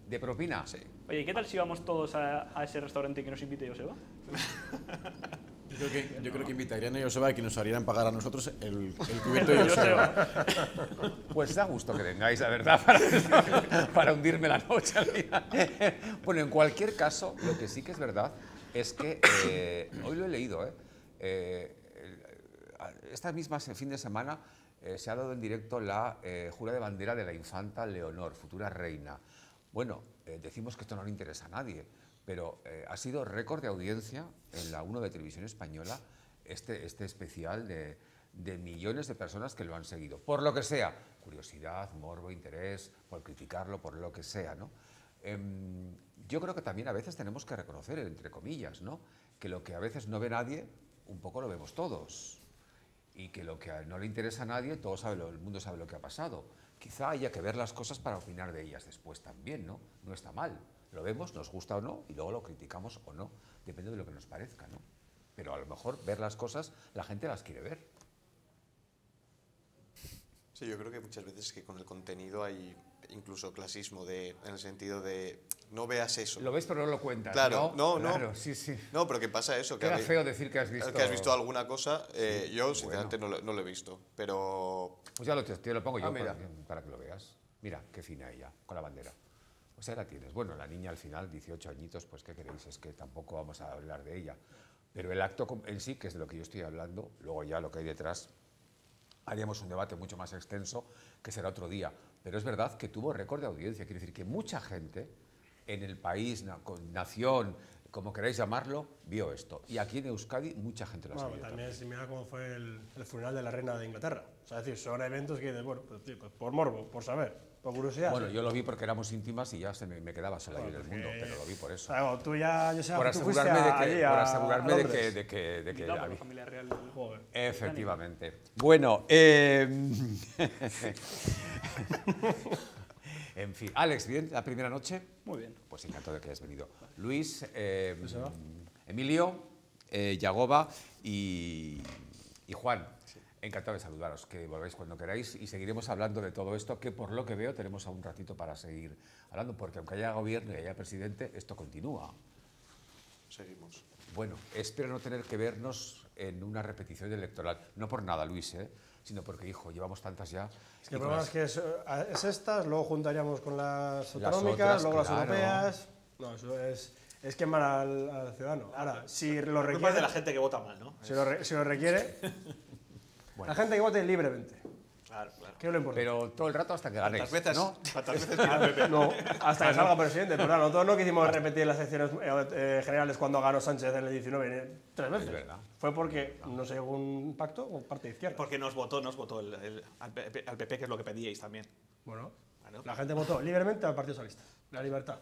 ¿De propina? Sí. Oye, ¿y qué tal si vamos todos a, a ese restaurante que nos invite Joseba? Yo creo, que, yo creo que invitarían a Joseba y que nos harían pagar a nosotros el, el cubierto de Joseba. Pues da gusto que vengáis, la verdad, para, para hundirme la noche. Bueno, en cualquier caso, lo que sí que es verdad es que eh, hoy lo he leído, ¿eh? eh esta misma fin de semana eh, se ha dado en directo la jura de bandera de la infanta Leonor, futura reina. Bueno, decimos que esto no le interesa a nadie, pero eh, ha sido récord de audiencia en la 1 de Televisión Española este, este especial de, millones de personas que lo han seguido, por lo que sea, curiosidad, morbo, interés, por criticarlo, por lo que sea. ¿no? Em, yo creo que también a veces tenemos que reconocer, entre comillas, ¿no? que lo que a veces no ve nadie, un poco lo vemos todos. Y que lo que no le interesa a nadie, todo el mundo sabe lo que ha pasado. Quizá haya que ver las cosas para opinar de ellas después también, ¿no? No está mal. Lo vemos, nos gusta o no, y luego lo criticamos o no, depende de lo que nos parezca, ¿no? Pero a lo mejor ver las cosas, la gente las quiere ver. Sí, yo creo que muchas veces que con el contenido hay incluso clasismo de, en el sentido de no veas eso. Lo ves pero no lo cuentas. Claro, no, no. Claro, sí, sí. No, pero ¿qué pasa eso? Que feo decir que has visto. Que has visto alguna cosa. Eh, yo, sinceramente, no, lo, no, lo, he visto. Pero. Pues ya lo, te, lo pongo yo ah, para, para, que lo veas. Mira, qué fina ella, con la bandera. Pues ahí la tienes. Bueno, la niña al final, 18 añitos, pues ¿qué queréis? Es que tampoco vamos a hablar de ella. Pero el acto en sí, que es de lo que yo estoy hablando, luego ya lo que hay detrás, haríamos un debate mucho más extenso, que será otro día. Pero es verdad que tuvo récord de audiencia, quiere decir que mucha gente en el país, nación, como queráis llamarlo, vio esto. Y aquí en Euskadi mucha gente lo ha bueno, También, si mira cómo fue el, funeral de la reina de Inglaterra. O sea, es decir, son eventos que, bueno, pues, pues por morbo, por saber. Por curiosidad. Bueno, yo lo vi porque éramos íntimas y ya se me, quedaba sola en el mundo, pero lo vi por eso. Claro, tú ya, yo sé, por asegurarme, de que, por asegurarme de que, de que, de que la familia real. Efectivamente. Bueno, eh, en fin. Alex, ¿bien la primera noche? Muy bien. Pues encantado de que hayas venido. Luis, eh, Emilio, eh, Yagoba y, y Juan. Encantado de saludaros, que volváis cuando queráis y seguiremos hablando de todo esto, que por lo que veo tenemos aún un ratito para seguir hablando, porque aunque haya gobierno y haya presidente, esto continúa. Seguimos. Bueno, espero no tener que vernos en una repetición electoral. No por nada, Luis, ¿eh? sino porque, hijo, llevamos tantas ya. Es que el problema es que es, estas, luego juntaríamos con las autonómicas, luego las europeas. No, eso es, es quemar al, ciudadano. Ahora, si lo requiere. de la gente que vota mal, ¿no? Si lo, si lo requiere. La gente que vote libremente. Claro, claro. ¿Qué es lo importante? Pero todo el rato hasta que ganéis. ¿Cuántas veces, ¿no? ¿Cuántas veces No, hasta que salga presidente. Pero claro, nosotros no quisimos repetir las elecciones eh, eh, generales cuando ganó Sánchez en el 19 eh, tres veces. Es verdad. Fue porque no se llegó un pacto con parte de izquierda. Porque nos votó, nos votó el, el, al, PP, que es lo que pedíais también. Bueno, la gente votó libremente al Partido Socialista. La libertad.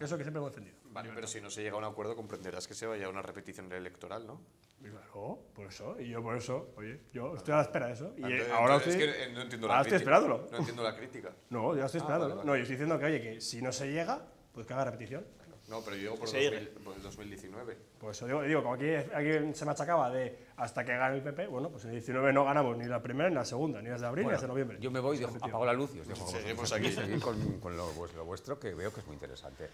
Eso que siempre hemos defendido. Vale, pero si no se llega a un acuerdo, comprenderás que se vaya a una repetición electoral, ¿no? Claro, por eso, y yo por eso, oye, yo estoy a la espera de eso. Eh, ahora entonces, estoy, es no entiendo crítica. esperándolo. No entiendo la crítica. No, yo estoy ah, esperando. No, yo estoy diciendo que, oye, que si no se llega, pues que haga repetición. No, pero yo digo por, el 2019. Por eso digo, digo como aquí, aquí, se machacaba de hasta que gane el PP, bueno, pues en el 19 no ganamos ni la primera ni la segunda, ni las de abril ni las de noviembre. Yo me voy, y apago la luz y os dejo. Seguimos aquí, con, lo vuestro, que veo que es muy interesante.